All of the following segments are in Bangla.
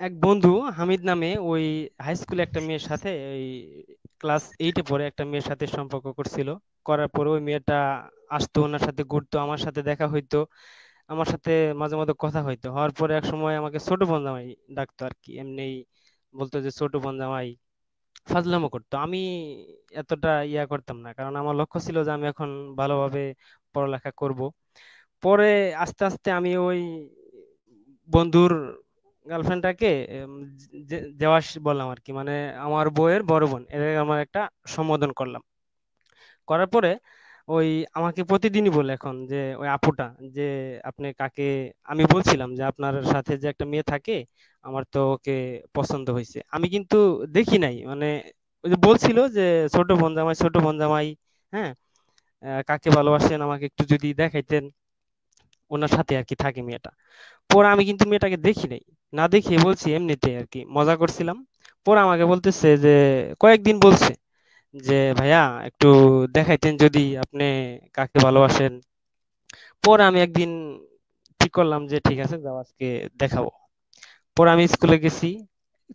এক বন্ধু হামিদ নামে ওই হাই স্কুলে একটা মেয়ের সাথে ওই ক্লাস এইটে পড়ে একটা মেয়ের সাথে সম্পর্ক করছিল। করার পরে ওই মেয়েটা আসতো, ওনার সাথে ঘুরতো, আমার সাথে দেখা হইতো, আমার সাথে মাঝে মধ্যে কথা হইতো। হওয়ার পরে এক সময় আমাকে ছোট বোন জামাই ডাকতো আর কি এমনি বলতো যে ছোট বোন জামাই ফাজলামো করতো। আমি এতটা ইয়া করতাম না, কারণ আমার লক্ষ্য ছিল যে আমি এখন ভালোভাবে পড়ালেখা করব। পরে আস্তে আস্তে আমি ওই বন্ধুর গার্লফ্রেন্ডটাকে দেওয়াস বললাম আর কি। মানে আমার বউয়ের বড় বোন এর আমার একটা সম্বোধন করলাম। করার পরে ওই আমাকে প্রতিদিনই বলে এখন যে, ওই আপুটা, যে, আপনি কাকে, আমি বলছিলাম যে, আপনার সাথে যে একটা মেয়ে থাকে, আমার তো ওকে পছন্দ হয়েছে। আমি কিন্তু দেখি নাই। মানে ওই যে বলছিল যে, ছোট বোন জামাই, ছোট বোন জামাই হ্যাঁ? কাকে ভালোবাসেন? আমাকে একটু যদি দেখাইতেন। ওনার সাথে আর কি থাকে মেয়েটা। পরে আমি কিন্তু মেয়েটাকে দেখি নাই। না দেখে বলছি এমনিতে আর কি মজা করছিলাম। পরে আমাকে বলতেছে যে, কয়েকদিন বলছে যে, ভাইয়া, একটু দেখাইতেন যদি আপনি কাকে ভালোবাসেন। পরে আমি একদিন ঠিক করলাম যে, ঠিক আছে, যাও আজকে দেখাবো। পরে আমি স্কুলে গেছি,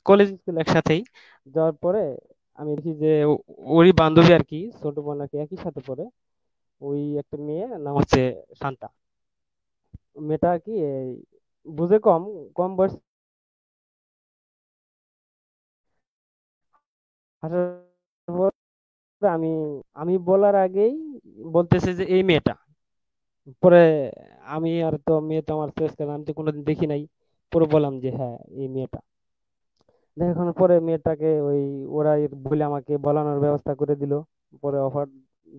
কলেজ স্কুল একসাথেই। যাওয়ার পরে আমি দেখি যে, ওরই বান্ধবী আর কি ছোট বোন আর কি একই সাথে পড়ে। ওই একটা মেয়ে নাম হচ্ছে শান্তা। মেয়েটা আর কি বুঝে কম কম বয়স আমি আমি বলার আগেই বলতেছে যে এই মেয়েটা। পরে আমি আর তো মেয়ে তো আমার চয়েস আমি তো কোনোদিন দেখি নাই। পরে বললাম যে হ্যাঁ এই মেয়েটা। দেখানোর পরে মেয়েটাকে ওই ওরা বলে আমাকে বলানোর ব্যবস্থা করে দিল। পরে অফার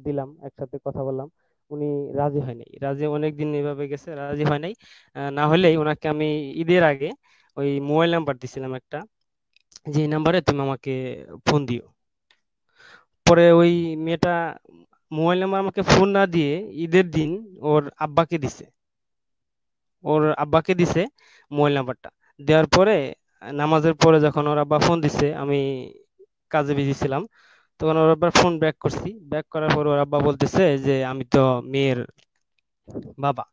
দিলাম, একসাথে কথা বললাম। উনি রাজি হয় নাই। রাজি অনেক দিন এভাবে গেছে, রাজি হয় নাই। না হলেই ওনাকে আমি ঈদের আগে ওই মোবাইল নাম্বার দিছিলাম একটা, যে নাম্বারে তুমি আমাকে ফোন দিও। পরে ওই মেয়েটা মোবাইল নাম্বার আমাকে ফোন না দিয়ে ঈদের দিন ওর আব্বাকে দিছে। ওর আব্বাকে দিছে মোবাইল নাম্বারটা। দেওয়ার পরে, নামাজের পরে যখন ওর আব্বা ফোন দিছে, আমি কাজে বিজি ছিলাম। তখন ওর আব্বার ফোন ব্যাক করছি। ব্যাক করার পর ওর আব্বা বলতেছে যে, আমি তো মেয়ের বাবা।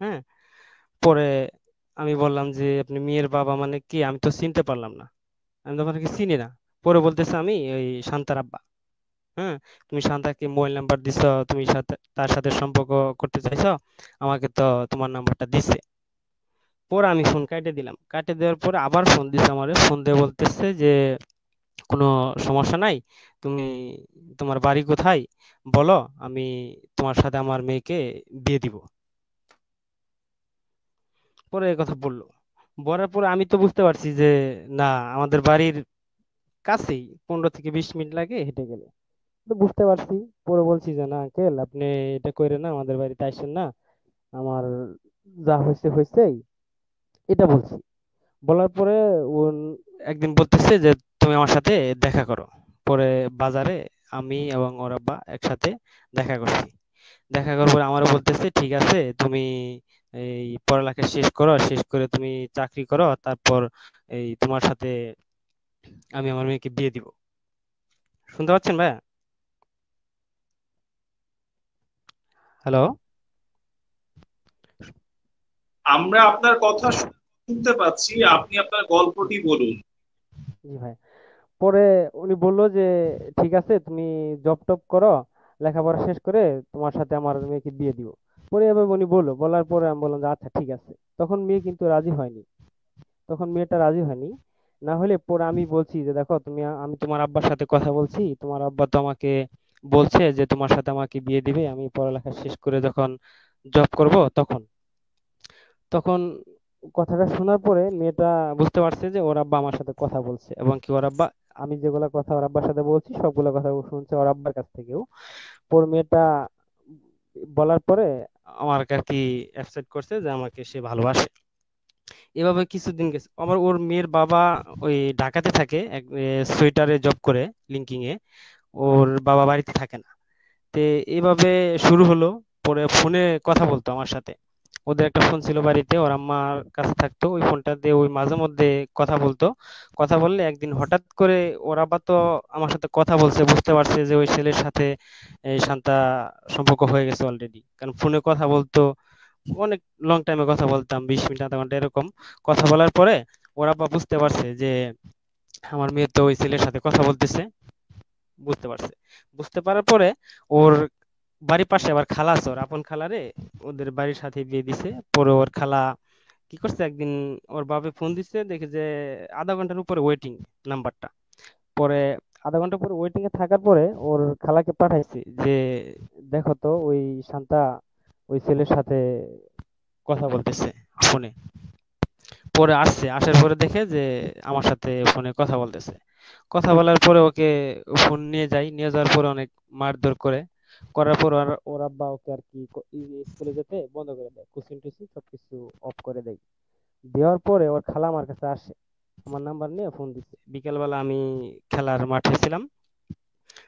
হ্যাঁ? পরে আমি বললাম যে, আপনি মেয়ের বাবা মানে কি? আমি তো চিনতে পারলাম না। আমি তখন কি চিনি না। পরে বলতেছে, আমি ওই শান্তার আব্বা। হ্যাঁ? তুমি শান্তাকে মোবাইল নাম্বার দিছো, তুমি সাথে, তার সাথে সম্পর্ক করতে চাইছো, আমাকে তো তোমার নাম্বারটা দিছে। পরে আমি ফোন কাটে দিলাম। কাটে দেওয়ার পরে আবার ফোন দিছে আমারে। ফোন দিয়ে বলতেছে যে কোনো সমস্যা নাই? তুমি তোমার বাড়ি কোথায়? বলো, আমি তোমার সাথে আমার মেয়েকে বিয়ে দিব। পরে এই কথা বলল। বলার পরে আমি তো বুঝতে পারছি যে, না, আমাদের বাড়ির কাছেই পনেরো থেকে বিশ মিনিট লাগে হেঁটে গেলে। বুঝতে পারছি, পরে বলছি যে, না আঙ্কেল, আপনি এটা কইরেন না, আমাদের বাড়িতে আসেন না। আমার যা হয়েছে হয়েছেই এটা বলছি। বলার পরে ও একদিন বলতেছে যে, তুমি আমার সাথে দেখা করো। পরে বাজারে আমি এবং ওর আব্বা একসাথে দেখা করছি। দেখা করার পরে আমারও বলতেছে, ঠিক আছে, তুমি এই পড়ালেখা শেষ করো, শেষ করে তুমি চাকরি করো, তারপর এই তোমার সাথে আমি আমার মেয়েকে বিয়ে দিব। শুনতে পাচ্ছেন ভাইয়া? হ্যালো? আমরা আপনার কথা শুনতে পাচ্ছি, আপনি আপনার গল্পটি বলুন। পরে উনি বলল যে, ঠিক আছে, তুমি জব টপ করো, লেখাপড়া শেষ করে তোমার সাথে আমার মেয়েকে বিয়ে পরে এভাবে উনি বলল, বলার পরে আমি বললাম যে আচ্ছা ঠিক আছে। তখন মেয়ে কিন্তু রাজি হয়নি। তখন মেয়েটা রাজি হয়নি। না হলে পরে আমি বলছি যে, দেখো, তুমি, আমি তোমার আব্বার সাথে কথা বলছি। তোমার আব্বা তো আমাকে বলছে যে, তোমার সাথে আমাকে বিয়ে দিবে। আমি পড়ালেখা শেষ করে যখন জব করব, তখন। তখন কথাটা শোনার পরে মেয়েটা বুঝতে পারছে যে ওর আব্বা আমার সাথে কথা বলছে এবং কি ওর আব্বা, আমি যেগুলা কথা ওর আব্বার সাথে বলছি সবগুলা কথা ও শুনছে ওর আব্বার কাছ থেকেও। পরে মেয়েটা বলার পরে আমার আর কি অ্যাকসেপ্ট করছে যে আমাকে সে ভালোবাসে। এভাবে কিছুদিন গেছে। আমার ওর মেয়ের বাবা ওই ঢাকাতে থাকে, এক সোয়েটারে জব করে লিঙ্কিং এ। ওর বাবা বাড়িতে থাকে না। তে এভাবে শুরু হলো, পরে ফোনে কথা বলতো আমার সাথে। ওদের একটা ফোন ছিল বাড়িতে, ওর আম্মার কাছে থাকতো, ওই ফোনটা দিয়ে ওই মাঝে মধ্যে কথা বলতো। কথা বললে একদিন হঠাৎ করে ওর আব্বা তো আমার সাথে কথা বলছে, বুঝতে পারছে যে ওই ছেলের সাথে, এই শান্তা সম্পর্ক হয়ে গেছে অলরেডি কারণ ফোনে কথা বলতো, অনেক লং টাইমে কথা বলতাম, বিশ মিনিট, আধা ঘণ্টা এরকম। কথা বলার পরে ওর আব্বা বুঝতে পারছে যে আমার মেয়ে তো ওই ছেলের সাথে কথা বলতেছে, বুঝতে পারছে। বুঝতে পারার পরে ওর বাড়ির পাশে আবার খালা আছে ওর আপন খালারে ওদের বাড়ির সাথে বিয়ে দিছে। পরে ওর খালা কি করছে, একদিন ওর বাপে ফোন দিছে, দেখে যে আধা ঘণ্টার উপরে ওয়েটিং নাম্বারটা পরে আধা ঘণ্টা পরে ওয়েটিং এ থাকার পরে ওর খালাকে পাঠাইছে যে, দেখো তো ওই শান্তা ওই ছেলের সাথে কথা বলতেছে ফোনে পরে আসছে, আসার পরে দেখে যে আমার সাথে ফোনে কথা বলতেছে। কথা বলার পরে ওকে ফোন নিয়ে যাই, নিয়ে যাওয়ার পরে অনেক মারধর করে। করার পর ওর আব্বা ওকে আর কি স্কুলে যেতে বন্ধ করে দেয়। কোচিং টোচিং সবকিছু অফ করে দেয়। দেওয়ার পরে ওর খালা আমার কাছে আসে। আমার নাম্বার নিয়ে ফোন দিচ্ছে বিকেলবেলা আমি খেলার মাঠে ছিলাম।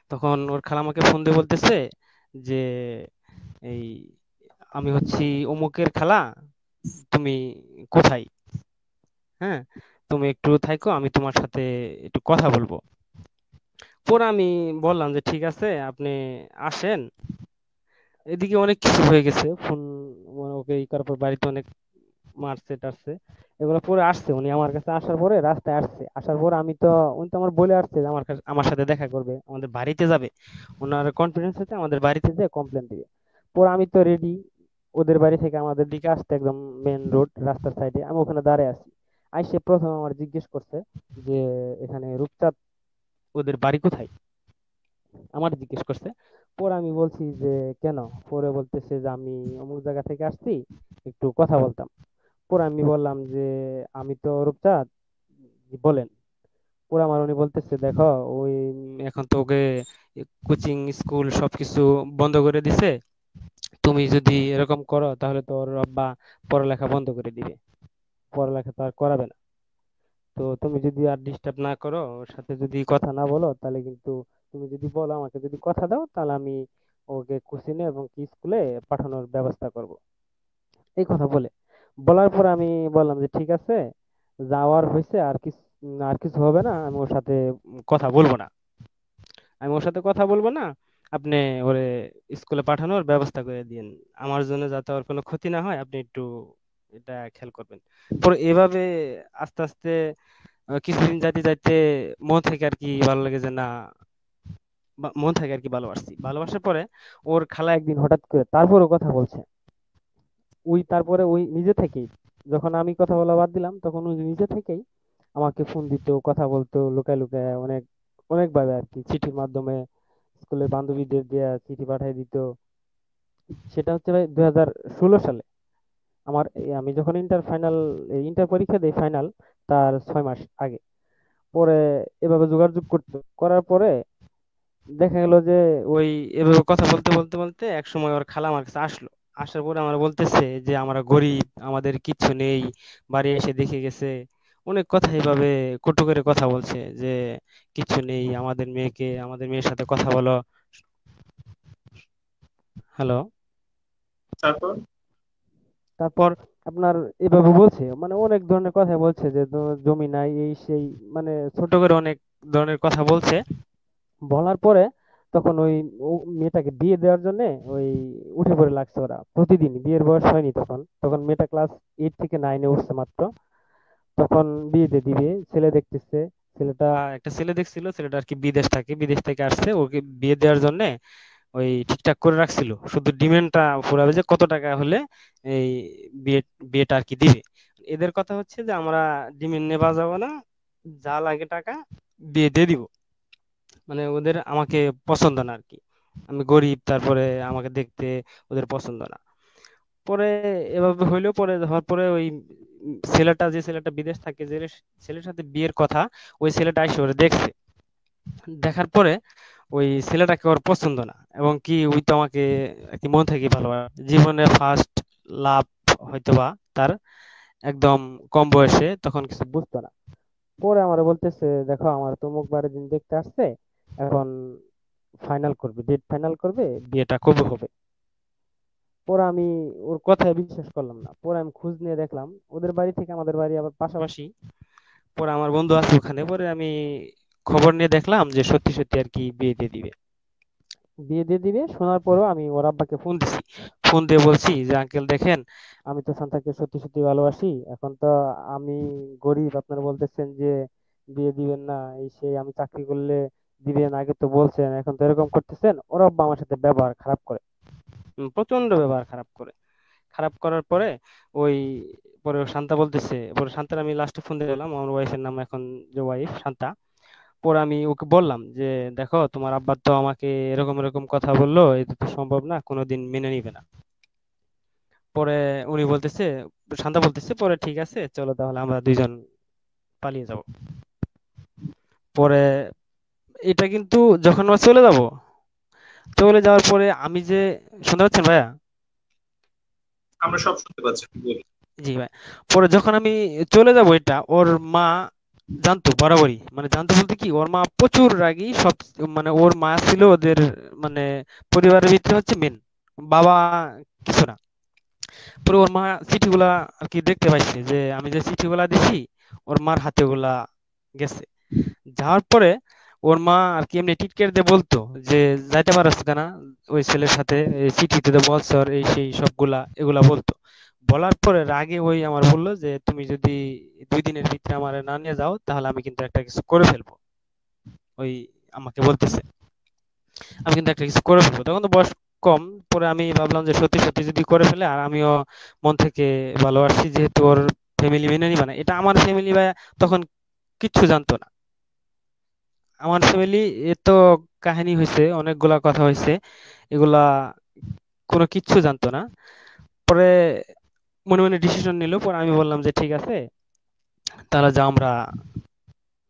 তখন ওর খালা আমাকে ফোন দিয়ে বলতেছে যে, এই, আমি হচ্ছি অমুকের খালা। তুমি কোথায়? হ্যাঁ? তুমি একটু থাইকো, আমি তোমার সাথে একটু কথা বলব। পরে আমি বললাম যে, ঠিক আছে, আপনি আসেন। এদিকে অনেক কিছু হয়ে গেছে। ফোন ওকে ই করার পর বাড়িতে অনেক মারছে, টারছে। এগুলো পরে আসছে। উনি আমার কাছে আসার পরে রাস্তায় আসছে। আসার পর আমি তো, উনি তো আমার বলে আসছে যে, আমার কাছে, আমার সাথে দেখা করবে, আমাদের বাড়িতে যাবে। ওনার কনফিডেন্স হচ্ছে আমাদের বাড়িতে যেয়ে কমপ্লেন দিবে। পরে আমি তো রেডি ওদের বাড়ি থেকে আমাদের দিকে আসতে একদম মেন রোড রাস্তার সাইডে আমি ওখানে দাঁড়িয়ে আছি। আইসে প্রথম আমার জিজ্ঞেস করছে যে, এখানে রূপচাঁদ ওদের বাড়ি কোথায়? আমার জিজ্ঞেস করছে। পরে আমি বলছি যে, কেন? পরে বলতেছে যে, আমি অমুক জায়গা থেকে আসছি, একটু কথা বলতাম। পরে আমি বললাম যে, আমি তো রূপচাঁদ বলেন। পরে আমার উনি বলতেছে, দেখো, ওই এখন তো ওকে কোচিং, স্কুল সবকিছু বন্ধ করে দিছে। তুমি যদি এরকম করো, তাহলে তো ওর আব্বা পড়ালেখা বন্ধ করে দিবে। পড়ালেখা তো আর করাবে না। তো তুমি যদি আর ডিস্টার্ব না করো, ওর সাথে যদি কথা না বলো, তাহলে কিন্তু তুমি যদি বলো আমাকে যদি কথা দাও, তাহলে আমি ওকে কোচিংয়ে এবং কি স্কুলে পাঠানোর ব্যবস্থা করব। এই কথা বলে। বলার পর আমি বললাম যে, ঠিক আছে, যাওয়ার হয়েছে, আর কিছু আর কিছু হবে না, আমি ওর সাথে কথা বলব না। আমি ওর সাথে কথা বলব না, আপনি ওরে স্কুলে পাঠানোর ব্যবস্থা করে দিন আমার জন্য যাতে ওর কোনো ক্ষতি না হয়, আপনি একটু এটা খেয়াল করবেন। পরে এভাবে আস্তে আস্তে কিছুদিন যাইতে যাইতে মন থেকে আর কি ভালো লাগে যে না মন থেকে আর কি ভালোবাসছি। ভালোবাসার পরে ওর খালা একদিন হঠাৎ করে তারপরও কথা বলছে। ওই তারপরে ওই নিজে থেকেই, যখন আমি কথা বলা বাদ দিলাম, তখন ওই নিজে থেকেই আমাকে ফোন দিত, কথা বলতো, লুকায় লুকায় অনেক অনেক ভাবে আর কি। চিঠির মাধ্যমে স্কুলের বান্ধবীদের দিয়ে চিঠি পাঠিয়ে দিত। সেটা হচ্ছে ভাই দুই হাজার ষোলো সালে। আমার আমি যখন ইন্টার ফাইনাল ইন্টার পরীক্ষা দিই ফাইনাল তার ছয় মাস আগে। পরে এভাবে যোগাযোগ করতো, করার পরে দেখা গেল যে ওই এভাবে কথা বলতে বলতে বলতে এক সময় ওর খালা আমার কাছে আসলো। আসার পরে আমার বলতেছে যে, আমরা গরিব, আমাদের কিচ্ছু নেই, বাড়ি এসে দেখে গেছে। অনেক কথা এভাবে কটু করে কথা বলছে যে, কিচ্ছু নেই, আমাদের মেয়েকে, আমাদের মেয়ের সাথে কথা বলো। হ্যালো? তারপর? তারপর আপনার এভাবে বলছে মানে অনেক ধরনের কথা বলছে যে জমি নাই, এই সেই মানে ছোট করে অনেক ধরনের কথা বলছে। বলার পরে তখন ওই মেয়েটাকে বিয়ে দেওয়ার জন্য ওই উঠে পড়ে লাগছে ওরা প্রতিদিন বিয়ের বয়স হয়নি তখন। তখন মেয়েটা ক্লাস এইট থেকে নাইনে উঠছে মাত্র। তখন বিয়ে দিয়ে দিবে, ছেলে দেখতেছে, ছেলেটা একটা ছেলে দেখছিল, ছেলেটা আর কি বিদেশ থাকে, বিদেশ থেকে আসছে, ওকে বিয়ে দেওয়ার জন্য ওই ঠিকঠাক করে রাখছিল। শুধু ডিমান্ডটা ফুরাবে যে কত টাকা হলে এই বিয়ে বিয়েটা আর কি দিবে। এদের কথা হচ্ছে যে আমরা ডিমান্ড নেওয়া যাবে না, যা লাগে টাকা বিয়ে দিয়ে দিব। মানে ওদের আমাকে পছন্দ না আর কি। আমি গরিব, তারপরে আমাকে দেখতে ওদের পছন্দ না। পরে এভাবে হইল পরে হওয়ার পরে ওই ছেলেটা, যে ছেলেটা বিদেশ থাকে, যে ছেলের সাথে বিয়ের কথা, ওই ছেলেটা এসে ওরে দেখছে। দেখার পরে ওই ছেলেটাকে ওর পছন্দ না। এবং কি ওই তো আমাকে মন থেকে ভালোবাসে। জীবনে ফার্স্ট লাভ হয়তোবা তার একদম কম বয়সে তখন কিছু বুঝতো না। পরে আমার বলতেছে, দেখো, আমার তো মুখ বারের দিন দেখতে আসছে, এখন ফাইনাল করবে ডেট ফাইনাল করবে, বিয়েটা কবে হবে? পরে আমি ওর কথায় বিশ্বাস করলাম না। পরে আমি খোঁজ নিয়ে দেখলাম, ওদের বাড়ি থেকে আমাদের বাড়ি আবার পাশাপাশি। পরে আমার বন্ধু আছে ওখানে, পরে আমি খবর নিয়ে দেখলাম যে সত্যি সত্যি আর কি বিয়ে দিয়ে দিবে। বিয়ে দিয়ে দিবে, শোনার পরেও আমি ওর আব্বাকে ফোন দিছি। ফোন দিয়ে বলছি যে, আঙ্কেল দেখেন, আমি তো শান্তাকে সত্যি সত্যি ভালোবাসি। এখন তো আমি গরিব, আপনারা বলতেছেন যে, বিয়ে দিবেন না, এই সেই আমি চাকরি করলে দিবেন, আগে তো বলছেন, এখন তো এরকম করতেছেন। ওর আব্বা আমার সাথে ব্যবহার খারাপ করে। প্রচণ্ড ব্যবহার খারাপ করে। খারাপ করার পরে ওই, পরে শান্তা বলতেছে, পরে শান্তার আমি লাস্টে ফোন দিলাম আমার ওয়াইফের নাম এখন যে ওয়াইফ শান্তা। পরে আমি ওকে বললাম যে দেখো তোমার আব্বা তো আমাকে এরকম এরকম কথা বলল এটা তো সম্ভব না কোনোদিন মেনে নিবে না। পরে উনি বলতেছে শান্তা বলতেছে পরে ঠিক আছে চলো তাহলে আমরা দুইজন পালিয়ে যাব। পরে এটা কিন্তু যখন আমরা চলে যাব চলে যাওয়ার পরে আমি যে শুনতে পাচ্ছেন ভাইয়া? আমরা সব শুনতে পাচ্ছি জি ভাই। পরে যখন আমি চলে যাব এটা ওর মা জানতো, বরাবরই। মানে জানতো বলতে কি, ওর মা প্রচুর রাগী, সব মানে ওর মা ছিল ওদের মানে পরিবারের ভিতরে হচ্ছে মেন বাবা কিছু না। পরে ওর মা চিঠিগুলা আর কি দেখতে পাইছে যে, আমি যে চিঠিগুলা দিছি, ওর মার হাতে ওগুলা গেছে। যাওয়ার পরে ওর মা আর কি এমনি টিটকের দিয়ে বলতো যে, যাইতে পারছ না, ওই ছেলের সাথে, এই চিঠিতে বলছর এই সেই সবগুলা, এগুলা বলতো। বলার পরে রাগে ওই আমার বলল যে, তুমি যদি দুই দিনের ভিতরে আমার না নিয়ে যাও, তাহলে আমি কিন্তু একটা কিছু করে ফেলব। ওই আমাকে বলতেছে। আমি কিন্তু একটা কিছু করে ফেলব। তখন তো বয়স কম, পরে আমি ভাবলাম যে সত্যি সত্যি যদি করে ফেলে, আর আমিও মন থেকে ভালোবাসি যেহেতু ওর ফ্যামিলি মেনে নিবে না। এটা আমার ফ্যামিলি বা তখন কিচ্ছু জানতো না। আমার ফ্যামিলি এ তো কাহিনী হয়েছে অনেকগুলা কথা হয়েছে এগুলা কোনো কিচ্ছু জানতো না। পরে মনে মনে ডিসিশন নিল, পরে আমি বললাম যে ঠিক আছে, তাহলে যাও আমরা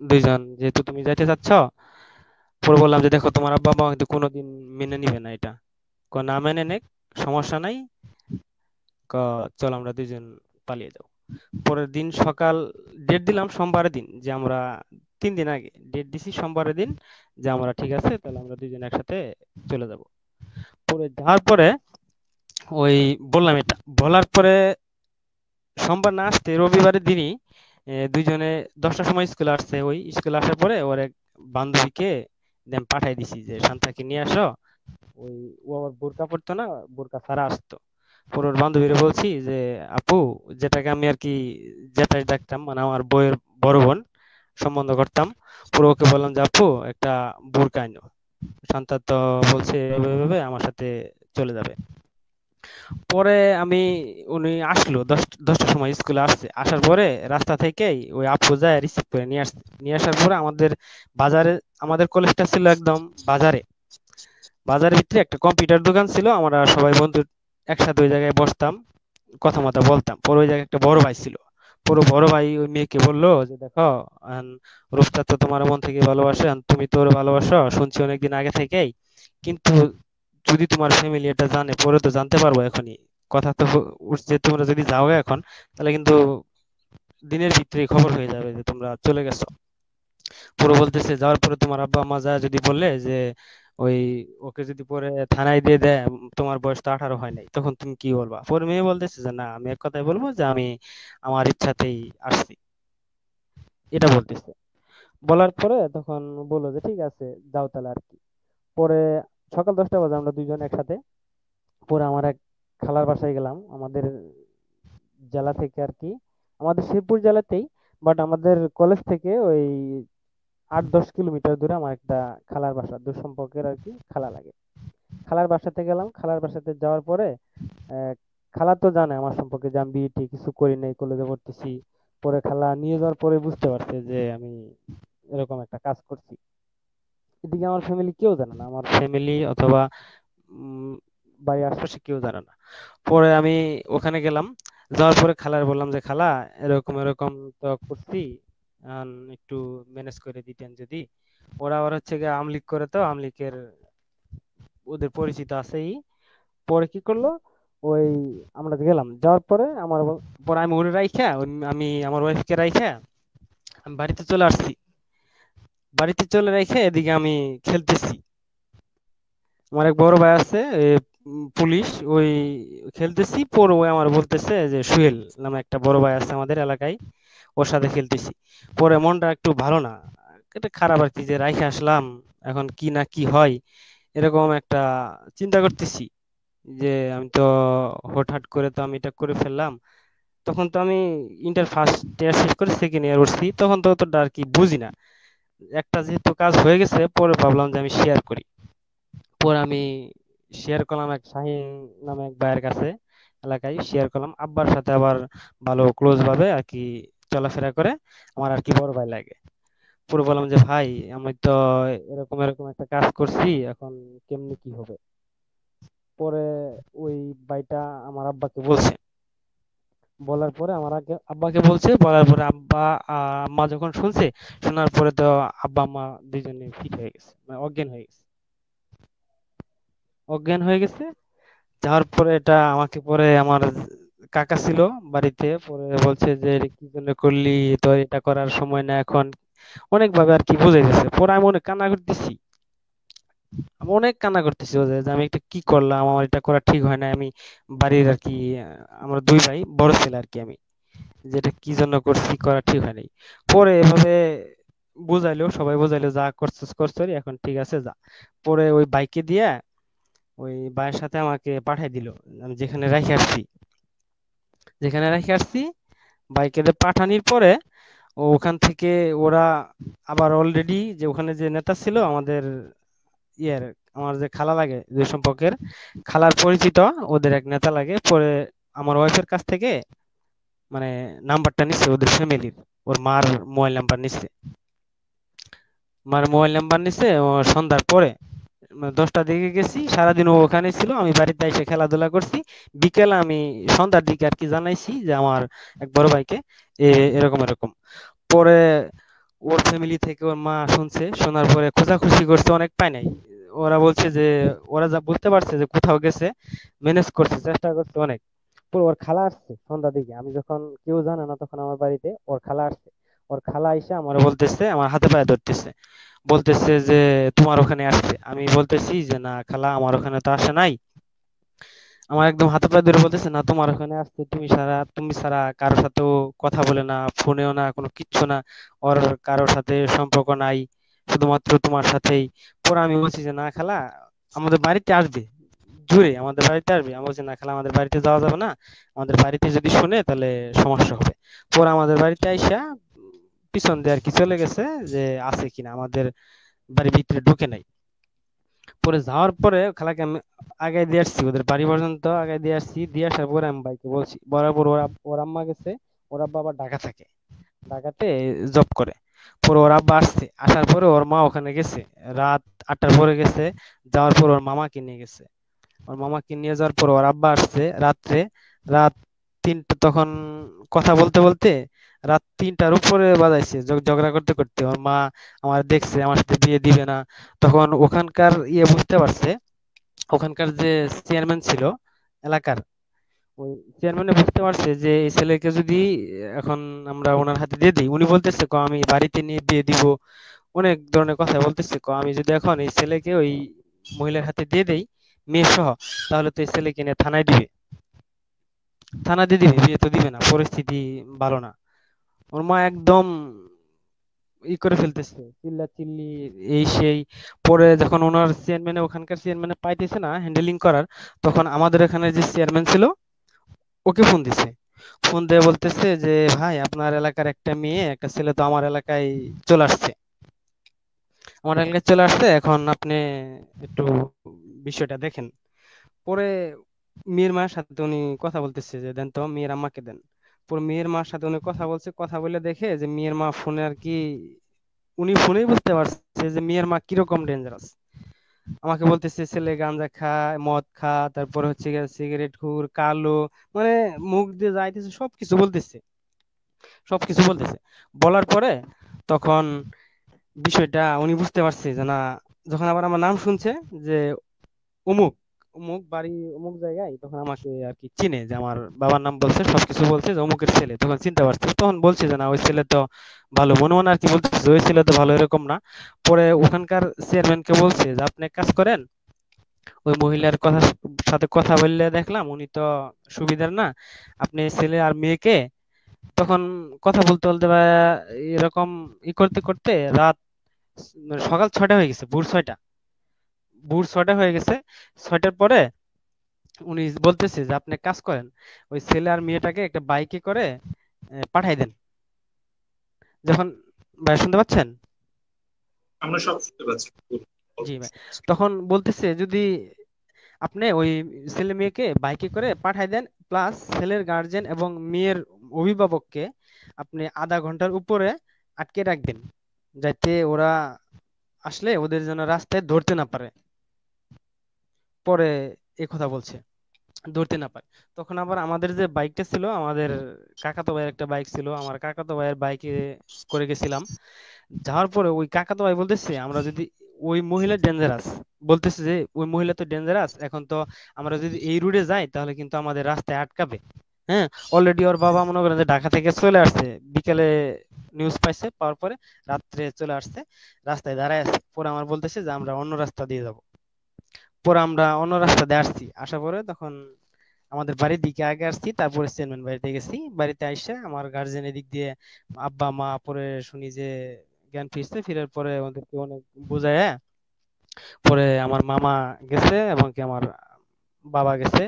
দুইজন। যেহেতু তুমি যাইতে চাচ্ছ, পরে বললাম যে দেখো তোমার আব্বা মা কিন্তু কোনোদিন মেনে নিবে না এটা। ক না, মেনে নেক, সমস্যা নাই। ক চল আমরা দুইজন পালিয়ে যাও পরের দিন সকাল ডেট দিলাম সোমবারের দিন, যে আমরা তিন দিন আগে ডেট দিছি সোমবারের দিন, যে আমরা ঠিক আছে, তাহলে আমরা দুইজন একসাথে চলে যাব। পরে যাওয়ার পরে ওই বললাম এটা, বলার পরে সোমবার না আসতে, রবিবারের দিনই দুইজনে দশটার সময় স্কুলে আসছে। ওই স্কুলে আসার পরে ওর এক বান্ধবীকে পাঠাই দিছি যে, শান্তাকে নিয়ে আসো। ওই, ও আবার বোরকা পরতো না, বোরকা ছাড়া আসতো। পরে ওর বান্ধবীরে বলছি যে, আপু, যেটাকে আমি আর কি যেটাই ডাকতাম মানে আমার বইয়ের বড় বোন, সম্বন্ধ করতাম, পুরো ওকে বললাম যে, আপু, একটা বোরকা আনো। শান্তা তো বলছে এভাবে, আমার সাথে চলে যাবে। পরে আমি, উনি আসলো, দশ, দশটার সময় স্কুলে আসছে। আসার পরে রাস্তা থেকেই ওই আপু যায় রিসিভ করে নিয়ে আসছে। নিয়ে আসার পরে আমাদের বাজারে, আমাদের কলেজটা ছিল একদম বাজারে। বাজারের ভিতরে একটা কম্পিউটার দোকান ছিল, আমরা সবাই বন্ধু একসাথে ওই জায়গায় বসতাম কথা মতো বলতাম। পরে ওই জায়গায় একটা বড় ভাই ছিল। পুরো বড় ভাই ওই মেয়েকে বলল যে, দেখো রূপটা তো তোমার মন থেকে ভালোবাসে তুমি তো ওর ভালোবাসো, শুনছি অনেকদিন আগে থেকেই। কিন্তু যদি তোমার ফ্যামিলি এটা জানে, পরে তো জানতে পারব এখনই। কথা তো উঠছে, তোমরা যদি যাও এখন, তাহলে কিন্তু দিনের ভিতরেই খবর হয়ে যাবে যে তোমরা চলে গেছো। পুরো বলতেছে, যাওয়ার পরে তোমার আব্বা আম্মা যা যদি বললে যে, ওই ওকে যদি পরে থানায় দিয়ে দেয়, তোমার বয়স তো আঠারো হয় নাই, তখন তুমি কি বলবা? পরে মেয়ে বলতেছে যে, না, আমি এক কথাই বলব যে, আমি আমার ইচ্ছাতেই আসছি। এটা বলতেছে। বলার পরে তখন বলল যে, ঠিক আছে, যাও তাহলে আর কি। পরে সকাল দশটা বাজে, আমরা দুইজন একসাথে। পরে আমার এক খালার বাসায় গেলাম। আমাদের জেলা থেকে আর কি, আমাদের শিবপুর জেলাতেই বাট আমাদের কলেজ থেকে ওই আট দশ কিলোমিটার দূরে আমার একটা খালার বাসা দূর সম্পর্কের আর কি, খালা লাগে। খালার বাসাতে গেলাম, খালার বাসাতে যাওয়ার পরে খালা তো জানে আমার সম্পর্কে যে আমি বিইটি কিছু করি নাই কলেজে পড়তেছি পরে খালা নিয়ে যাওয়ার পরে বুঝতে পারছে যে আমি এরকম একটা কাজ করছি। এদিকে আমার ফ্যামিলি কেউ জানে না। আমার ফ্যামিলি অথবা বাড়ির আশপাশে কেউ জানে না। পরে আমি ওখানে গেলাম, যাওয়ার পরে খালার বললাম যে, খালা, এরকম এরকম তো করছি একটু ম্যানেজ করে দিতেন যদি। ওরা আবার হচ্ছে গিয়ে আমলিক করে তো, আমলিকের ওদের পরিচিত আছেই। পরে কি করল? ওই আমরা গেলাম। যাওয়ার পরে আমার, পরে আমি ওরে রাইখা আমি, আমার ওয়াইফকে রাইখা, আমি বাড়িতে চলে আসছি। বাড়িতে চলে রেখে এদিকে আমি খেলতেছি। আমার এক বড় ভাই আছে পুলিশ, ওই খেলতেছি, পরে ওই আমার বলতেছে যে, সুহেল নামে একটা বড় ভাই আছে আমাদের এলাকায়, ওর সাথে খেলতেছি। পরে মনটা একটু ভালো না এটা খারাপ আর কি যে, রাইখে আসলাম, এখন কি না কি হয়, এরকম একটা চিন্তা করতেছি যে, আমি তো হঠাৎ করে তো আমি এটা করে ফেললাম। তখন তো আমি ইন্টার ফার্স্ট ইয়ার শেষ করে সেকেন্ড ইয়ার উঠছি তখন তো অতটা আর কি বুঝি না। একটা যেহেতু কাজ হয়ে গেছে, পরে ভাবলাম যে আমি শেয়ার করি। পরে আমি শেয়ার করলাম এক শাহিন নামে এক ভাইয়ের কাছে এলাকায় শেয়ার করলাম। আব্বার সাথে আবার ভালো ক্লোজ ভাবে আর কি চলাফেরা করে, আমার আর কি বড় ভাই লাগে। পুরো বললাম যে, ভাই, আমি তো এরকম এরকম একটা কাজ করছি, এখন কেমনি কি হবে? পরে ওই ভাইটা আমার আব্বাকে বলছে বলার পরে আমার আগে আব্বাকে বলছে, বলার পরে আব্বা, আম্মা যখন শুনছে, শোনার পরে তো আব্বা, আম্মা দুজনে ফিট হয়ে গেছে মানে অজ্ঞান হয়ে গেছে। অজ্ঞান হয়ে গেছে, যাওয়ার পরে এটা আমাকে পরে আমার কাকা ছিল বাড়িতে, পরে বলছে যে কি জন্য করলি? তো এটা করার সময় না এখন। অনেক ভাবে আর কি বুঝাইতেছে। পরে আমি অনেক কান্না করতেছি। আমি অনেক কান্না করতেছি যে আমি এটা কি করলাম, আমার এটা করা ঠিক হয় না আমি বাড়ির আর কি আমরা দুই ভাই, বড় ছেলে আর কি আমি যেটা কি জন্য করছি করা ঠিক হয় নাই। পরে এভাবে বুঝাইলো, সবাই বুঝাইলো, যা করছিস করছিস, এখন ঠিক আছে, যা। পরে ওই বাইকে দিয়ে ওই ভাইয়ের সাথে আমাকে পাঠাই দিল, আমি যেখানে রেখে আসছি। যেখানে রেখে আসছি বাইকে পাঠানির পরে ওখান থেকে ওরা আবার অলরেডি যে ওখানে যে নেতা ছিল, আমাদের ইয়ের আমার যে খালা লাগে যে সম্পর্কের, খালার পরিচিত, ওদের এক নেতা লাগে, পরে আমার ওয়াইফের কাছ থেকে মানে নাম্বারটা নিচ্ছে ওদের ফ্যামিলির ওর মার মোবাইল নাম্বার নিচ্ছে মার মোবাইল নাম্বার নিচ্ছে সন্ধ্যার পরে মানে দশটার দিকে গেছি, সারাদিন ওখানে ছিল, আমি বাড়িতে এসে খেলাধুলা করছি। বিকেলে আমি সন্ধ্যার দিকে আর কি জানাইছি যে আমার এক বড় ভাইকে এরকম এরকম। পরে ওর ফ্যামিলি থেকে ওর মা শুনছে, শোনার পরে খোঁজাখুঁজি করছে, অনেক পায় নাই। ওরা বলছে যে, ওরা যা বুঝতে পারছে যে কোথাও গেছে ম্যানেজ করছে, চেষ্টা করছে অনেক। পরে ওর খালা আসছে সন্ধ্যা দিকে। আমি যখন কেউ জানে না তখন আমার বাড়িতে ওর খালা আসছে। ওর খালা এসে আমার বলতেছে, আমার হাতে পায়ে ধরতেছে। বলতেছে যে, তোমার ওখানে আসছে আমি বলতেছি যে, না খালা, আমার ওখানে তো আসে নাই। আমার একদম হাতে পায়ে ধরে বলতেছে, না, তোমার ওখানে আসছে তুমি সারা, তুমি ছাড়া কারোর সাথেও কথা বলে না, ফোনেও না, কোনো কিচ্ছু না, ওর কারোর সাথে সম্পর্ক নাই, শুধুমাত্র তোমার সাথেই। পরে আমি বলছি যে, না খালা, আমাদের বাড়িতে আসবে জুড়ে আমাদের বাড়িতে আসবে। আমি বলছি, না খালা, আমাদের বাড়িতে যাওয়া যাবে না, আমাদের বাড়িতে যদি শুনে তাহলে সমস্যা হবে। পরে আমাদের বাড়িতে আইসা পিছন দিয়ে আর কি চলে গেছে যে, আছে কিনা, আমাদের বাড়ির ভিতরে ঢুকে নাই। পরে যাওয়ার পরে খালাকে আমি আগে দিয়ে আসছি, ওদের বাড়ি পর্যন্ত আগে দিয়ে আসছি, দিয়ে আসার পরে আমি বাইকে বলছি, বরাবর ওরা ওর আম্মা গেছে, ওর আব্বা আবার ঢাকা থাকে, ঢাকাতে জব করে। পরে ওর আব্বা আসছে, আসার পরে ওর মা ওখানে গেছে, রাত আটটার পরে গেছে, যাওয়ার পর ওর মামাকে নিয়ে গেছে। ওর মামাকে নিয়ে যাওয়ার পর ওর আব্বা আসছে রাত্রে, রাত তিনটা তখন কথা বলতে বলতে রাত তিনটার উপরে বাজাইছে ঝগড়া করতে করতে। ওর মা আমার দেখছে, আমার সাথে বিয়ে দিবে না। তখন ওখানকার ইয়ে বুঝতে পারছে, ওখানকার যে চেয়ারম্যান ছিল এলাকার, ওই চেয়ারম্যানে বুঝতে পারছে যে এই ছেলেকে যদি এখন আমরা ওনার হাতে দিয়ে দিই, উনি বলতেছে, ক, আমি বাড়িতে নিয়ে বিয়ে দিব। অনেক ধরনের কথা বলতেছে, ক, আমি যদি এখন এই ছেলেকে ওই মহিলার হাতে দিয়ে দেই মেয়ে সহ তাহলে তো এই ছেলেকে নিয়ে থানায় দিবে। থানা দিয়ে দিবে, বিয়ে তো দিবে না, পরিস্থিতি ভালো না। ওর মা একদম ই করে ফেলতেছে, চিল্লা চিল্লি, এই সেই। পরে যখন ওনার চেয়ারম্যানে ওখানকার চেয়ারম্যানে পাইতেছে না হ্যান্ডেলিং করার, তখন আমাদের এখানে যে চেয়ারম্যান ছিল, ওকে ফোন দিছে। ফোন দিয়ে বলতেছে যে, ভাই, আপনার এলাকার একটা মেয়ে, একটা ছেলে তো আমার এলাকায় চলে আসছে। আমার এলাকায় চলে আসছে, এখন আপনি একটু বিষয়টা দেখেন। পরে মেয়ের মায়ের সাথে উনি কথা বলতেছে যে, দেন তো, মেয়ের আম্মাকে দেন। পরে মেয়ের মার সাথে উনি কথা বলছে, কথা বলে দেখে যে মেয়ের মা ফোনে আর কি, উনি ফোনেই বুঝতে পারছে যে মেয়ের মা কীরকম ডেঞ্জারাস আমাকে বলতেছে, ছেলে গাঁজা খায়, মদ খা তারপর হচ্ছে সিগারেট খুর কালো মানে মুখ দিয়ে যাইতেছে সবকিছু বলতেছে। সবকিছু বলতেছে। বলার পরে তখন বিষয়টা উনি বুঝতে পারছে যে না, যখন আবার আমার নাম শুনছে যে অমুক অমুক বাড়ি অমুক জায়গায় তখন আমাকে আর কি চিনে যে আমার বাবার নাম বলছে, সবকিছু বলছে যে অমুকের ছেলে। তখন চিনতে পারছে। তখন বলছে যে না, ওই ছেলে তো ভালো মনে মনে আর কি বলতেছে, ওই ছেলে তো ভালো এরকম না। পরে ওখানকার চেয়ারম্যানকে বলছে যে, আপনি এক কাজ করেন, ওই মহিলার কথা সাথে কথা বললে দেখলাম উনি তো সুবিধার না। আপনি ছেলে আর মেয়েকে তখন কথা বলতে বলতে এরকম ই করতে করতে রাত সকাল ছয়টা হয়ে গেছে, ভোর ছয়টা। ভোর ছয়টা হয়ে গেছে ছয়টার পরে উনি বলতেছে যে আপনি কাজ করেন ওই ছেলে আর মেয়েটাকে একটা বাইকে করে পাঠাই দেন। যখন ভাই শুনতে পাচ্ছেন? আমরা সব শুনতে পাচ্ছি। জি ভাই। তখন বলতেছে যদি আপনি ওই ছেলে মেয়েকে বাইকে করে পাঠাই দেন প্লাস ছেলের গার্জেন এবং মেয়ের অভিভাবককে আপনি আধা ঘণ্টার উপরে আটকে রাখবেন যাতে ওরা আসলে ওদের যেন রাস্তায় ধরতে না পারে। পরে এ কথা বলছে ধরতে না পারে। তখন আবার আমাদের যে বাইকটা ছিল আমাদের কাকাতো ভাইয়ের একটা বাইক ছিল আমার কাকাতো ভাইয়ের বাইকে করে গেছিলাম। যাওয়ার পরে ওই কাকাতো ভাই বলতেছে আমরা যদি ওই মহিলা ডেঞ্জারাস বলতেছে যে ওই মহিলা তো ডেঞ্জারাস এখন তো আমরা যদি এই রুটে যাই তাহলে কিন্তু আমাদের রাস্তায় আটকাবে। হ্যাঁ অলরেডি ওর বাবা মনে করেন যে ঢাকা থেকে চলে আসছে বিকেলে নিউজ পাইছে পাওয়ার পরে রাত্রে চলে আসছে রাস্তায় দাঁড়ায় আছে। পরে আমার বলতেছে যে আমরা অন্য রাস্তা দিয়ে যাব। পরে আমরা অন্য রাস্তা দিয়ে আসছি। আসার পরে তখন আমাদের বাড়ির দিকে আগে আসছি, তারপরে চেয়ারম্যান বাড়িতে গেছি। বাড়িতে আইসে আমার গার্জেন এদিক দিয়ে আব্বা, মা, পরে শুনি যে জ্ঞান ফিরছে, ফিরার পরে ওদেরকে অনেক বুঝায় পরে আমার মামা গেছে এবং কি আমার বাবা গেছে,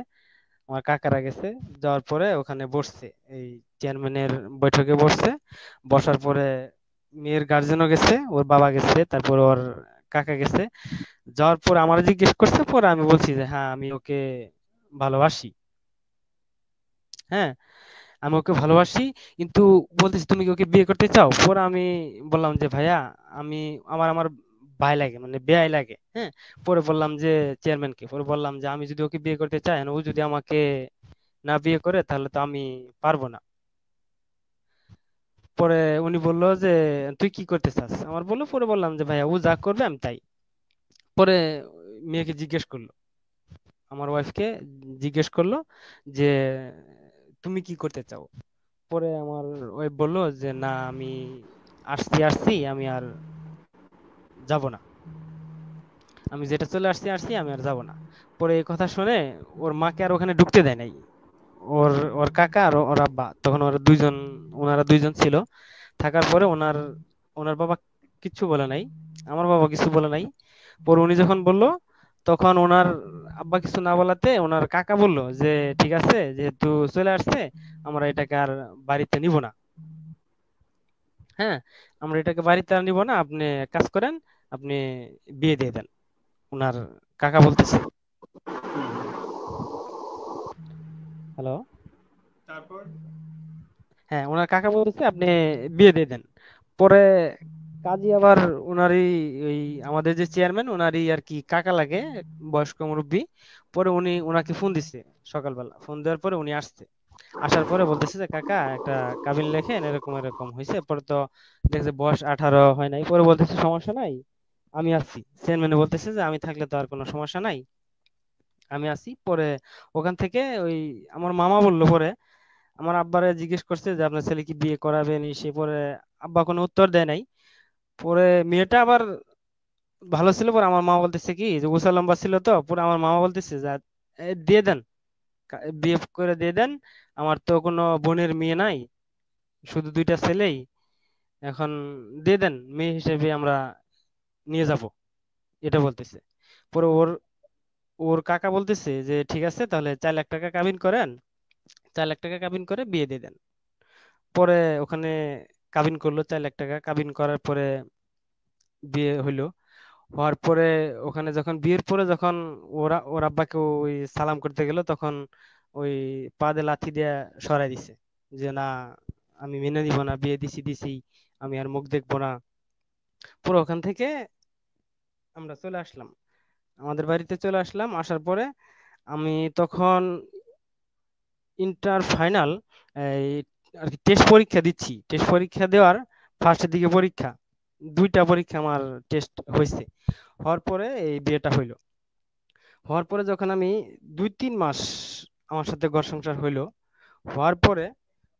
আমার কাকারা গেছে। যাওয়ার পরে ওখানে বসছে, এই চেয়ারম্যানের বৈঠকে বসছে। বসার পরে মেয়ের গার্জেনও গেছে, ওর বাবা গেছে, তারপর ওর কাকা গেছে। যাওয়ার পর আমার জিজ্ঞেস করছে, পরে আমি বলছি যে হ্যাঁ আমি ওকে ভালোবাসি। হ্যাঁ আমি ওকে ভালোবাসি, কিন্তু বলতেছি, তুমি কি ওকে বিয়ে করতে চাও? পরে আমি বললাম যে, ভাইয়া, আমি, আমার আমার ভাই লাগে মানে বেয়াই লাগে। হ্যাঁ পরে বললাম যে চেয়ারম্যানকে পরে বললাম যে, আমি যদি ওকে বিয়ে করতে চাই ও যদি আমাকে না বিয়ে করে, তাহলে তো আমি পারব না। পরে উনি বলল যে, তুই কি করতে চাস? আমার বলল, পরে বললাম যে, ভাইয়া, ও যা করবে, আমি তাই। পরে মেয়েকে জিজ্ঞেস করল। আমার ওয়াইফকে জিজ্ঞেস করল যে, তুমি কি করতে চাও? পরে আমার ওয়াইফ বলল যে, না, আমি আসছি আসছি, আমি আর যাব না। আমি যেটা চলে আসছি আসছি, আমি আর যাব না। পরে এই কথা শুনে ওর মাকে আর ওখানে ঢুকতে দেয় নাই। ওর ওর কাকা আর ওর আব্বা। তখন ওরা দুইজন, ওনারা দুইজন ছিল। থাকার পরে ওনার ওনার বাবা কিচ্ছু বলে নাই। আমার বাবা কিছু বলে নাই। পরে উনি যখন বলল, তখন ওনার আব্বা কিছু না বলাতে ওনার কাকা বলল যে, ঠিক আছে, যেহেতু চলে আসছে, আমরা এটাকে আর বাড়িতে নিব না। হ্যাঁ আমরা এটাকে বাড়িতে আর নিব না। আপনি কাজ করেন, আপনি বিয়ে দিয়ে দেন। ওনার কাকা বলতেছে। হ্যালো তারপর? হ্যাঁ ওনার কাকা বলতেছে আপনি বিয়ে দিয়ে দেন। পরে কাজী আবার ওনারই ওই আমাদের যে চেয়ারম্যান ওনারই আর কি কাকা লাগে বয়স্ক মুরব্বী। পরে উনি ওনাকে ফোন দিছে সকালবেলা। ফোন দেওয়ার পরে উনি আসছে। আসার পরে বলতেছে যে কাকা একটা কাবিন লেখেন এরকম এরকম হয়েছে পরে তো দেখছে বয়স আঠারো হয় নাই। পরে বলতেছে সমস্যা নাই আমি আছি চেয়ারম্যান বলতেছে যে আমি থাকলে তো আর কোনো সমস্যা নাই। আমি আছি পরে ওখান থেকে ওই আমার মামা বলল পরে, আমার আব্বারে জিজ্ঞেস করছে যে আপনার ছেলে কি বিয়ে করাবেন সে পরে আব্বা কোনো উত্তর দেয় নাই। পরে মেয়েটা আবার ভালো ছিল পরে, আমার মা বলতেছে কি যে উঁচা লম্বা ছিল তো, পরে আমার মামা বলতেছে যে দিয়ে দেন। বিয়ে করে দিয়ে দেন। আমার তো কোনো বোনের মেয়ে নাই, শুধু দুইটা ছেলেই। এখন দিয়ে দেন, মেয়ে হিসেবে আমরা নিয়ে যাব। এটা বলতেছে। পরে ওর ওর কাকা বলতেছে যে, ঠিক আছে, তাহলে চার লাখ টাকা কাবিন করেন, চার লাখ টাকা কাবিন করে বিয়ে দিয়ে দেন। পরে ওখানে কাবিন করল, চার লাখ টাকা কাবিন করার পরে বিয়ে হইল। হওয়ার পরে ওখানে যখন বিয়ের পরে যখন ওরা, ওর আব্বাকে ওই সালাম করতে গেল, তখন ওই পা দিয়ে লাথি দিয়ে সরাই দিছে যে, না, আমি মেনে নিব না, বিয়ে দিছি দিছি, আমি আর মুখ দেখব না। পুরো ওখান থেকে আমরা চলে আসলাম। আমাদের বাড়িতে চলে আসলাম, আসার পরে আমি তখন ইন্টার ফাইনাল এই আর কি টেস্ট পরীক্ষা দিচ্ছি। টেস্ট পরীক্ষা দেওয়ার ফার্স্টের দিকে পরীক্ষা, দুইটা পরীক্ষা আমার টেস্ট হয়েছে। হওয়ার পরে এই বিয়েটা হইল। হওয়ার পরে যখন আমি দুই তিন মাস আমার সাথে ঘর সংসার হইল, হওয়ার পরে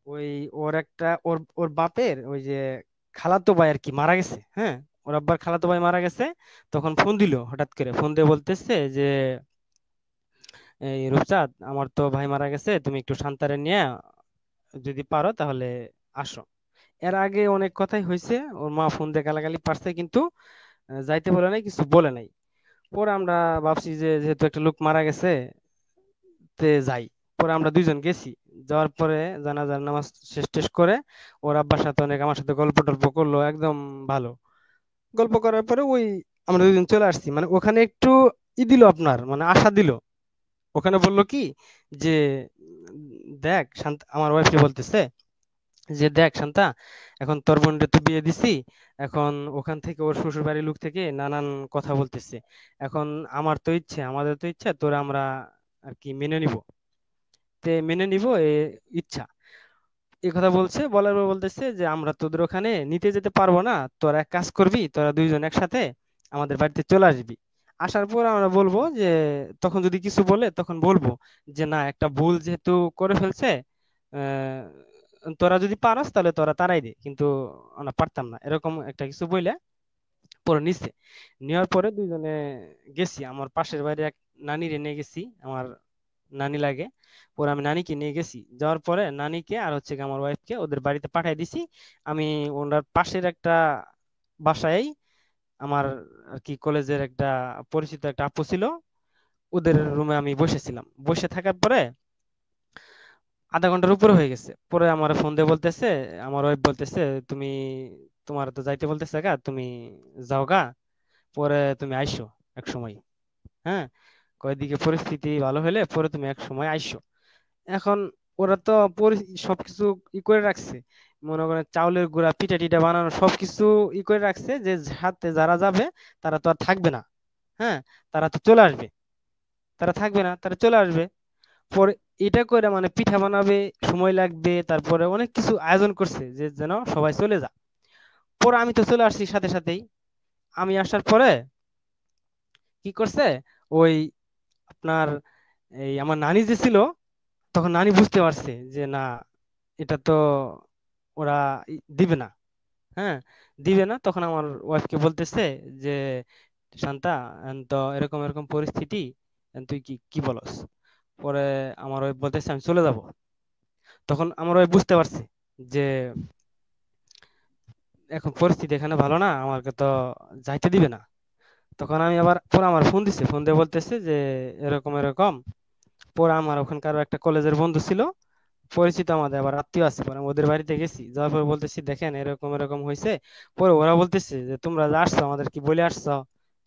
ওই ওর একটা, ওর ওর বাপের ওই যে খালাতো ভাই আর কি মারা গেছে হ্যাঁ? ওর আব্বার খালাতো ভাই মারা গেছে, তখন ফোন দিল হঠাৎ করে। ফোন দিয়ে বলতেছে যে, এই রূপচাঁদ, আমার তো ভাই মারা গেছে, তুমি একটু শান্তারে নিয়ে যদি পারো তাহলে আসো। এর আগে অনেক কথাই হয়েছে, ওর মা ফোন দিয়ে গালাগালি পারছে কিন্তু যাইতে বলে নাই, কিছু বলে নাই। পরে আমরা ভাবছি যে, যেহেতু একটা লোক মারা গেছে, তে যাই। পরে আমরা দুইজন গেছি। যাওয়ার পরে জানাজার নামাজ শেষ টেস করে, ওর আব্বার সাথে অনেক আমার সাথে গল্প টল্প করল, একদম ভালো। গল্প করার পরে ওই আমরা দুজন চলে আসছি। মানে ওখানে একটু ই দিল আপনার মানে আশা দিল। ওখানে বলল কি যে, দেখ শান্ত, আমার ওয়াইফকে বলতেছে যে, দেখ শান্তা, এখন তোর বোনরে তো বিয়ে দিছি, এখন ওখান থেকে ওর শ্বশুর বাড়ির লোক থেকে নানান কথা বলতেছে। এখন আমার তো ইচ্ছে, আমাদের তো ইচ্ছা, তোরা আমরা আর কি মেনে নিব। তে মেনে নিব, এ ইচ্ছা। এই কথা বলছে, বলার পর বলতেছে যে, আমরা তোদের ওখানে নিতে যেতে পারব না। তোরা এক কাজ করবি, তোরা দুইজন একসাথে আমাদের বাড়িতে চলে আসবি। আসার পর আমরা বলব যে, তখন যদি কিছু বলে তখন বলব যে, না, একটা ভুল যেহেতু করে ফেলছে তোরা যদি পারস তাহলে তোরা তারাই দে। কিন্তু আমরা পারতাম না। এরকম একটা কিছু বইলে পরে নিছে। নেওয়ার পরে দুইজনে গেছি। আমার পাশের বাড়ি এক নানিরে নিয়ে গেছি। আমার নানি লাগে। পরে আমি নানিকে নিয়ে গেছি। যাওয়ার পরে নানিকে আর হচ্ছে আমার ওয়াইফকে ওদের বাড়িতে পাঠিয়ে দিছি। আমি ওনার পাশের একটা বাসায় আমার আর কি কলেজের একটা পরিচিত একটা আপু ছিল। ওদের রুমে আমি বসেছিলাম। বসে থাকার পরে আধা ঘণ্টার উপরে হয়ে গেছে। পরে আমার ফোন দিয়ে বলতেছে, আমার ওয়াইফ বলতেছে, তুমি, তোমার তো যাইতে বলতেছে গা, তুমি যাও গা, পরে তুমি আইসো এক সময় হ্যাঁ? কয়দিকে পরিস্থিতি ভালো হলে পরে তুমি এক সময় আইসো। এখন ওরা তো সবকিছু ই করে রাখছে। মনে করেন চাউলের গুঁড়া, পিঠা টিঠা বানানো সবকিছু ই করে রাখছে যে হাতে যারা যাবে তারা তো আর থাকবে না। হ্যাঁ? তারা তো চলে আসবে। তারা থাকবে না, তারা চলে আসবে। পরে এটা করে মানে পিঠা বানাবে, সময় লাগবে, তারপরে অনেক কিছু আয়োজন করছে যে যেন সবাই চলে যা। পরে আমি তো চলে আসছি সাথে সাথেই। আমি আসার পরে কি করছে? ওই আপনার এই আমার নানি যে ছিল, তখন নানি বুঝতে পারছে যে না, এটা তো ওরা দিবে না। হ্যাঁ দিবে না। তখন আমার ওয়াইফকে বলতেছে যে, শান্তা তো এরকম এরকম পরিস্থিতি তুই কি কি বলস? পরে আমার ওয়াইফ বলতেছে, আমি চলে যাব। তখন আমার ওয়াইফ বুঝতে পারছে যে, এখন পরিস্থিতি এখানে ভালো না, আমাকে তো যাইতে দিবে না। তখন আমি আবার পরে আমার ফোন দিছে। ফোন দিয়ে বলতেছে যে, এরকম এরকম। পরে আমার ওখানকার একটা কলেজের বন্ধু ছিল। পরিচিত আমাদের আবার আত্মীয় আছে। পরে ওদের বাড়িতে গেছি। যাওয়ার পর বলতেছি, দেখেন, এরকম এরকম হয়েছে পরে ওরা বলতেছে যে, তোমরা আসছো, আমাদের কি বলে আসছো?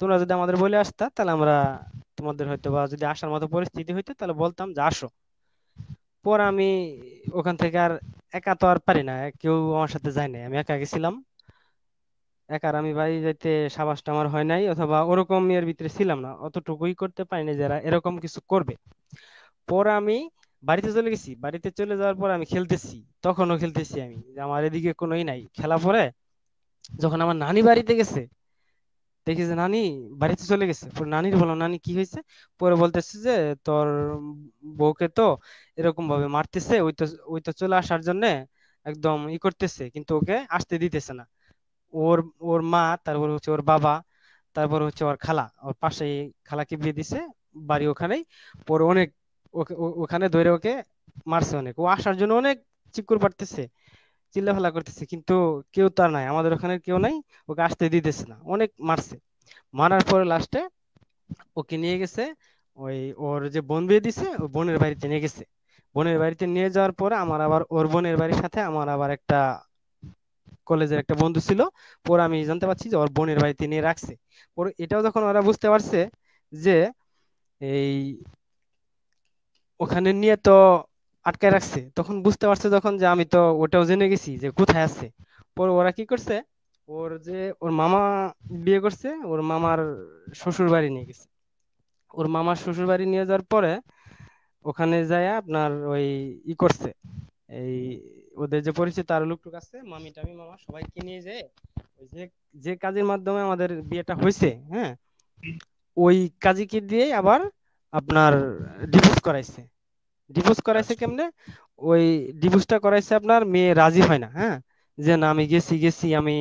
তোমরা যদি আমাদের বলে আসতা, তাহলে আমরা তোমাদের হয়তো বা যদি আসার মতো পরিস্থিতি হইতো, তাহলে বলতাম যে, আসো। পরে আমি ওখান থেকে আর একা তো আর পারি না। কেউ আমার সাথে যায় না আমি একা গেছিলাম। একা আর আমি বাড়ি যাইতে সাবাসটা আমার হয় নাই, অথবা ওরকম এর ভিতরে ছিলাম না, অতটুকুই করতে পারিনি যারা এরকম কিছু করবে। পরে আমি বাড়িতে চলে গেছি, বাড়িতে চলে যাওয়ার পর আমি খেলতেছি, তখনও খেলতেছি আমি আমার এদিকে কোনোই নাই। খেলা পরে যখন আমার নানি বাড়িতে গেছে, দেখি যে নানি বাড়িতে চলে গেছে। পরে নানির বললাম, নানি, কি হয়েছে? পরে বলতেছে যে, তোর বউকে তো এরকম ভাবে মারতেছে, ওই তো ওই তো চলে আসার জন্য একদম ই করতেছে, কিন্তু ওকে আসতে দিতেছে না। ওর ওর মা, তারপর হচ্ছে ওর বাবা, তারপর হচ্ছে ওর খালা। ওর পাশেই খালাকে বিয়ে দিছে, বাড়ি ওখানেই। পরে অনেক ও- ওখানে ধরে ওকে মারছে অনেক। ও আসার জন্য অনেক চিৎকার পারতেছে, চিল্লাফাল্লা করতেছে, কিন্তু কেউ তো আর নাই। আমাদের ওখানে কেউ নাই, ওকে আসতে দিতেছে না। অনেক মারছে। মারার পরে লাস্টে ওকে নিয়ে গেছে, ওই ওর যে বোন বিয়ে দিছে ওই বোনের বাড়িতে নিয়ে গেছে। বোনের বাড়িতে নিয়ে যাওয়ার পরে আমার আবার, ওর বোনের বাড়ির সাথে আমার আবার একটা কলেজের একটা বন্ধু ছিল, পরে আমি জানতে পারছি যে ওর বোনের বাড়িতে নিয়ে রাখছে। পরে এটাও যখন ওরা বুঝতে পারছে যে এই ওখানে নিয়ে তো আটকায় রাখছে, তখন বুঝতে পারছে যখন যে আমি তো ওটাও জেনে গেছি যে কোথায় আছে। পরে ওরা কি করছে, ওর যে ওর মামা বিয়ে করছে, ওর মামার শ্বশুর বাড়ি নিয়ে গেছে। ওর মামার শ্বশুর বাড়ি নিয়ে যাওয়ার পরে ওখানে যায় আপনার ওই ই করছে, এই ওদের যে পরিচিত আরও লোক টুক আছে, মামি টামি, মামা, সবাইকে নিয়ে ওই যে যে কাজের মাধ্যমে আমাদের বিয়েটা হয়েছে হ্যাঁ? ওই কাজীকে দিয়ে আবার আপনার ডিভোর্স করাইছে। ডিভোর্স করাইছে কেমনে? ওই ডিভোর্সটা করাইছে আপনার মেয়ে রাজি হয় না হ্যাঁ? যে না, আমি গেছি গেছি, আমি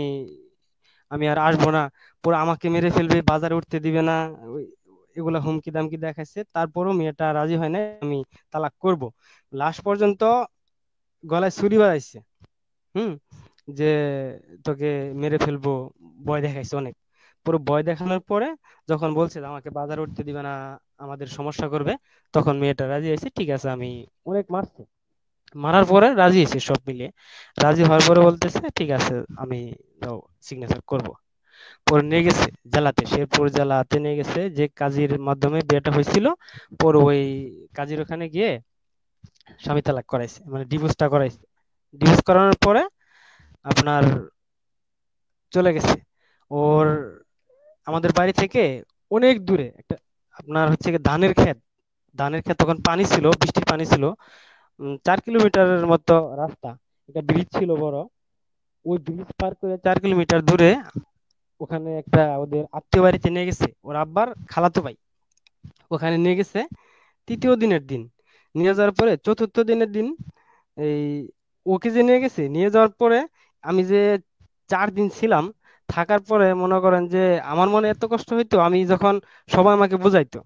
আমি আর আসব না। পুরো আমাকে মেরে ফেলবে, বাজারে উঠতে দিবে না এগুলা হুমকি দামকি দেখাইছে। তারপরও মেয়েটা রাজি হয় না আমি তালাক করব। লাস্ট পর্যন্ত গলায় ছুরি বাজাইছে হুম? যে তোকে মেরে ফেলব, ভয় দেখাইছে অনেক। পুরো ভয় দেখানোর পরে যখন বলছে আমাকে বাজার উঠতে দিবে না, আমাদের সমস্যা করবে, তখন মেয়েটা রাজি হয়েছে, ঠিক আছে, আমি অনেক মারছে। মারার পরে রাজি হয়েছে সব মিলিয়ে। রাজি হওয়ার পরে বলতেছে, ঠিক আছে, আমি সিগনেচার করব। পরে নিয়ে গেছে জেলাতে। শেরপুর জেলাতে নিয়ে গেছে, যে কাজীর মাধ্যমে বিয়েটা হয়েছিল, পরে ওই কাজীর ওখানে গিয়ে স্বামী তালাক করাইছে মানে ডিভোর্সটা করাইছে। ডিভোর্স করানোর পরে আপনার চলে গেছে। ওর, আমাদের বাড়ি থেকে অনেক দূরে একটা, আপনার হচ্ছে ধানের ক্ষেত। ধানের ক্ষেত তখন পানি ছিল, বৃষ্টির পানি ছিল। চার কিলোমিটারের মতো রাস্তা। একটা ব্রিজ ছিল বড়। ওই ব্রিজ পার করে চার কিলোমিটার দূরে ওখানে একটা ওদের আত্মীয় বাড়িতে নিয়ে গেছে। ওর আব্বার খালাতো ভাই। ওখানে নিয়ে গেছে। তৃতীয় দিনের দিন। নিয়ে যাওয়ার পরে চতুর্থ দিনের দিন, এই ওকে যে নিয়ে গেছে, নিয়ে যাওয়ার পরে আমি যে চার দিন ছিলাম, থাকার পরে মনে করেন যে আমার মনে এত কষ্ট হইতো, আমি যখন সবাই আমাকে বুঝাইতো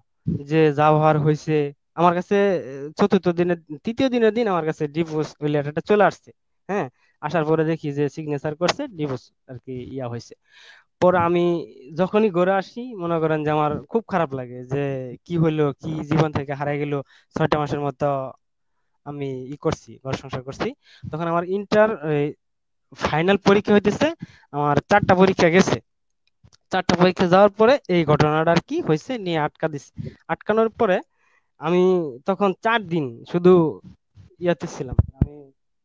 যে যা হওয়ার হয়েছে আমার কাছে চতুর্থ দিনের, তৃতীয় দিনের দিন আমার কাছে ডিভোর্স ওই লেটারটা চলে আসছে। হ্যাঁ আসার পরে দেখি যে সিগনেচার করছে ডিভোর্স আর কি ইয়া হয়েছে পরে আমি যখনই ঘরে আসি, মনে করেন যে আমার খুব খারাপ লাগে যে কি হইল, কি জীবন থেকে হারাই গেল, ছয়টা মাসের মতো আমি ই করছি, ঘর সংসার করছি। তখন আমার ইন্টার ফাইনাল পরীক্ষা হইতেছে, আমার চারটা পরীক্ষা গেছে। চারটা পরীক্ষা যাওয়ার পরে এই ঘটনাটা আর কি হয়েছে নিয়ে আটকা দিছে। আটকানোর পরে আমি তখন চার দিন শুধু ইয়াতে ছিলাম। আমি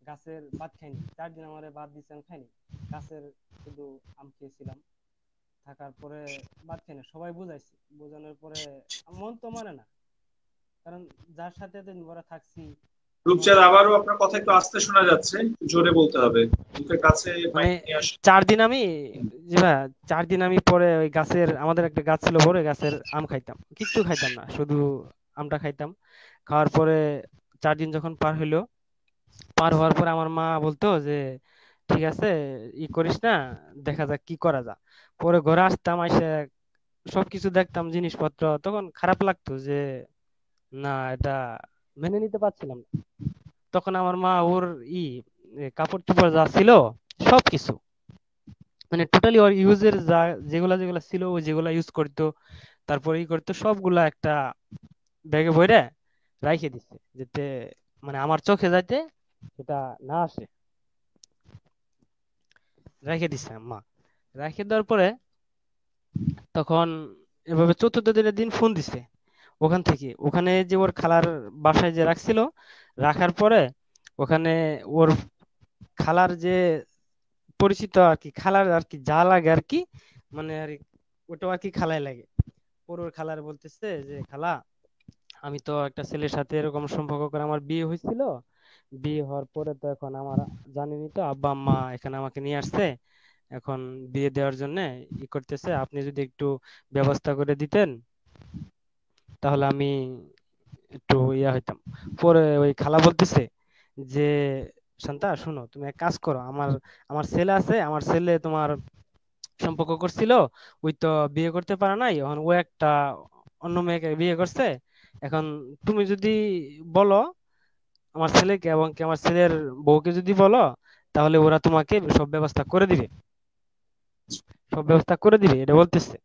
গাছের ভাত খাইনি, চার দিন আমার ভাত দিচ্ছেন খাইনি, গাছের শুধু আম খেয়েছিলাম। থাকার পরে ভাত খাইনি সবাই বুঝাইছি। বোঝানোর পরে মন তো মানে না। কারণ যার সাথে দিন ভরা থাকছি রূপচাঁদ আবারও আপনার কথা একটু আস্তে শোনা যাচ্ছে জোরে বলতে হবে। মুখের কাছে মানে চার দিন আমি চার দিন আমি পরে ওই গাছের আমাদের একটা গাছ ছিল বড় গাছের আম খাইতাম। কিচ্ছু খাইতাম না শুধু আমটা খাইতাম। খাওয়ার পরে চার দিন যখন পার হইল পার হওয়ার পরে আমার মা বলতো যে ঠিক আছে ই করিস না দেখা যাক কি করা যা পরে ঘরে আসতাম এসে সবকিছু দেখতাম, জিনিসপত্র। তখন খারাপ লাগতো যে, না, এটা মেনে নিতে পারছিলাম না। তখন আমার মা, ওর ই কাপড় চোপড় যা ছিল, সবকিছু। মানে টোটালি ওর ইউজের যা, যেগুলা যেগুলা ছিল ও যেগুলা ইউজ করতো, তারপরে ই করতো, সবগুলা একটা ব্যাগে ভরে রাইখে দিচ্ছে যাতে মানে আমার চোখে যাইতে সেটা না আসে। রেখে দিছে মা রেখে দেওয়ার পরে তখন এভাবে চতুর্থ দিনের দিন ফোন দিছে। ওখান থেকে। ওখানে যে ওর খালার বাসায় যে রাখছিল, রাখার পরে ওখানে ওর খালার যে পরিচিত আর কি, খালার আর কি, যা লাগে আর কি মানে আর ওটাও আর কি খালায় লাগে। ওর খালার বলতেছে যে, খালা, আমি তো একটা ছেলের সাথে এরকম সম্পর্ক করে আমার বিয়ে হয়েছিল। বিয়ে হওয়ার পরে তো এখন আমার জানেনই তো, আব্বা, আম্মা এখানে আমাকে নিয়ে আসছে। এখন বিয়ে দেওয়ার জন্য ই করতেছে। আপনি যদি একটু ব্যবস্থা করে দিতেন, তাহলে আমি একটু ইয়া হইতাম। পরে ওই খালা বলতেছে যে, শান্তা, শুনো, তুমি এক কাজ করো। আমার আমার ছেলে আছে, আমার ছেলে তোমার সম্পর্ক করছিল, ওই তো বিয়ে করতে পারে নাই, এখন ও একটা অন্য মেয়েকে বিয়ে করছে। এখন তুমি যদি বলো, আমার ছেলেকে এবং কি আমার ছেলের বউকে যদি বলো, তাহলে ওরা তোমাকে সব ব্যবস্থা করে দিবে। সব ব্যবস্থা করে দিবে, এটা বলতেছে।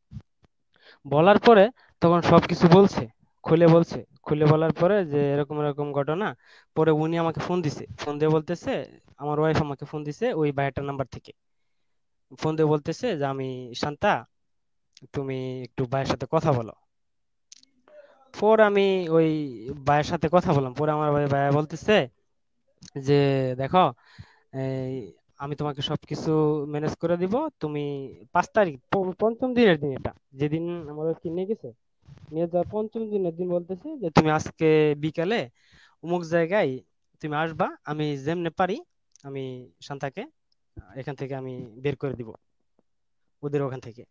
বলার পরে তখন সবকিছু বলছে, খুলে বলছে। খুলে বলার পরে যে এরকম এরকম ঘটনা, পরে উনি আমাকে ফোন দিছে। ফোন দিয়ে বলতেছে, আমার ওয়াইফ আমাকে ফোন দিছে ওই ভাইটার নাম্বার থেকে। ফোন দিয়ে বলতেছে যে, আমি শান্তা, তুমি একটু ভাইয়ের সাথে কথা বলো। পর আমি ওই ভাইয়ের সাথে কথা বললাম। পরে আমার ভাই ভাইয়া বলতেছে যে, দেখো, এই আমি তোমাকে সবকিছু ম্যানেজ করে দিব। তুমি পাঁচ তারিখ পঞ্চম দিনের দিন এটা। যেদিন আমার ওকে নিয়ে গেছে, নিয়ে যাওয়ার পঞ্চম দিনের দিন বলতেছে যে, তুমি আজকে বিকালে অমুক জায়গায় তুমি আসবা, আমি যেমনে পারি, আমি শান্তাকে এখান থেকে আমি বের করে দিব, ওদের ওখান থেকে।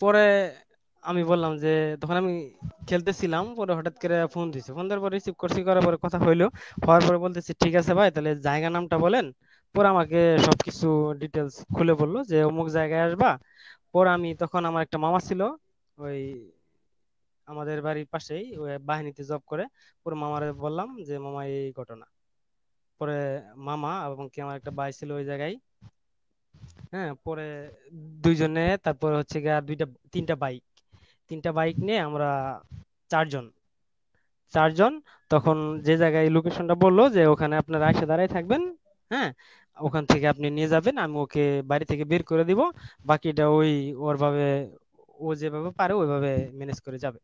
পরে আমি বললাম যে, তখন আমি খেলতেছিলাম, পরে হঠাৎ করে ফোন দিছে। ফোন দেওয়ার পর রিসিভ করছি, করার পরে কথা হইল, হওয়ার পরে বলতেছি, ঠিক আছে ভাই, তাহলে জায়গা নামটা বলেন পরে আমাকে সবকিছু ডিটেলস খুলে বলল যে অমুক জায়গায় আসবা। পরে আমি তখন আমার একটা মামা ছিল, ওই আমাদের বাড়ির পাশেই বাহিনীতে জব করে। পরে মামারে বললাম যে, মামা, এই ঘটনা। পরে মামা এবং কি আমার একটা ভাই ছিল ওই জায়গায়। হ্যাঁ পরে দুইজনে, তারপর হচ্ছে গিয়ে দুইটা, তিনটা বাইক তিনটা বাইক নিয়ে আমরা চারজন চারজন। তখন যে জায়গায় লোকেশনটা বলল যে, ওখানে আপনারা এসে দাঁড়ায় থাকবেন। হ্যাঁ? ওখান থেকে আপনি নিয়ে যাবেন, আমি ওকে বাড়ি থেকে বের করে দিব। বাকিটা ওই ওর ভাবে ও যেভাবে পারে ওইভাবে ম্যানেজ করে যাবে।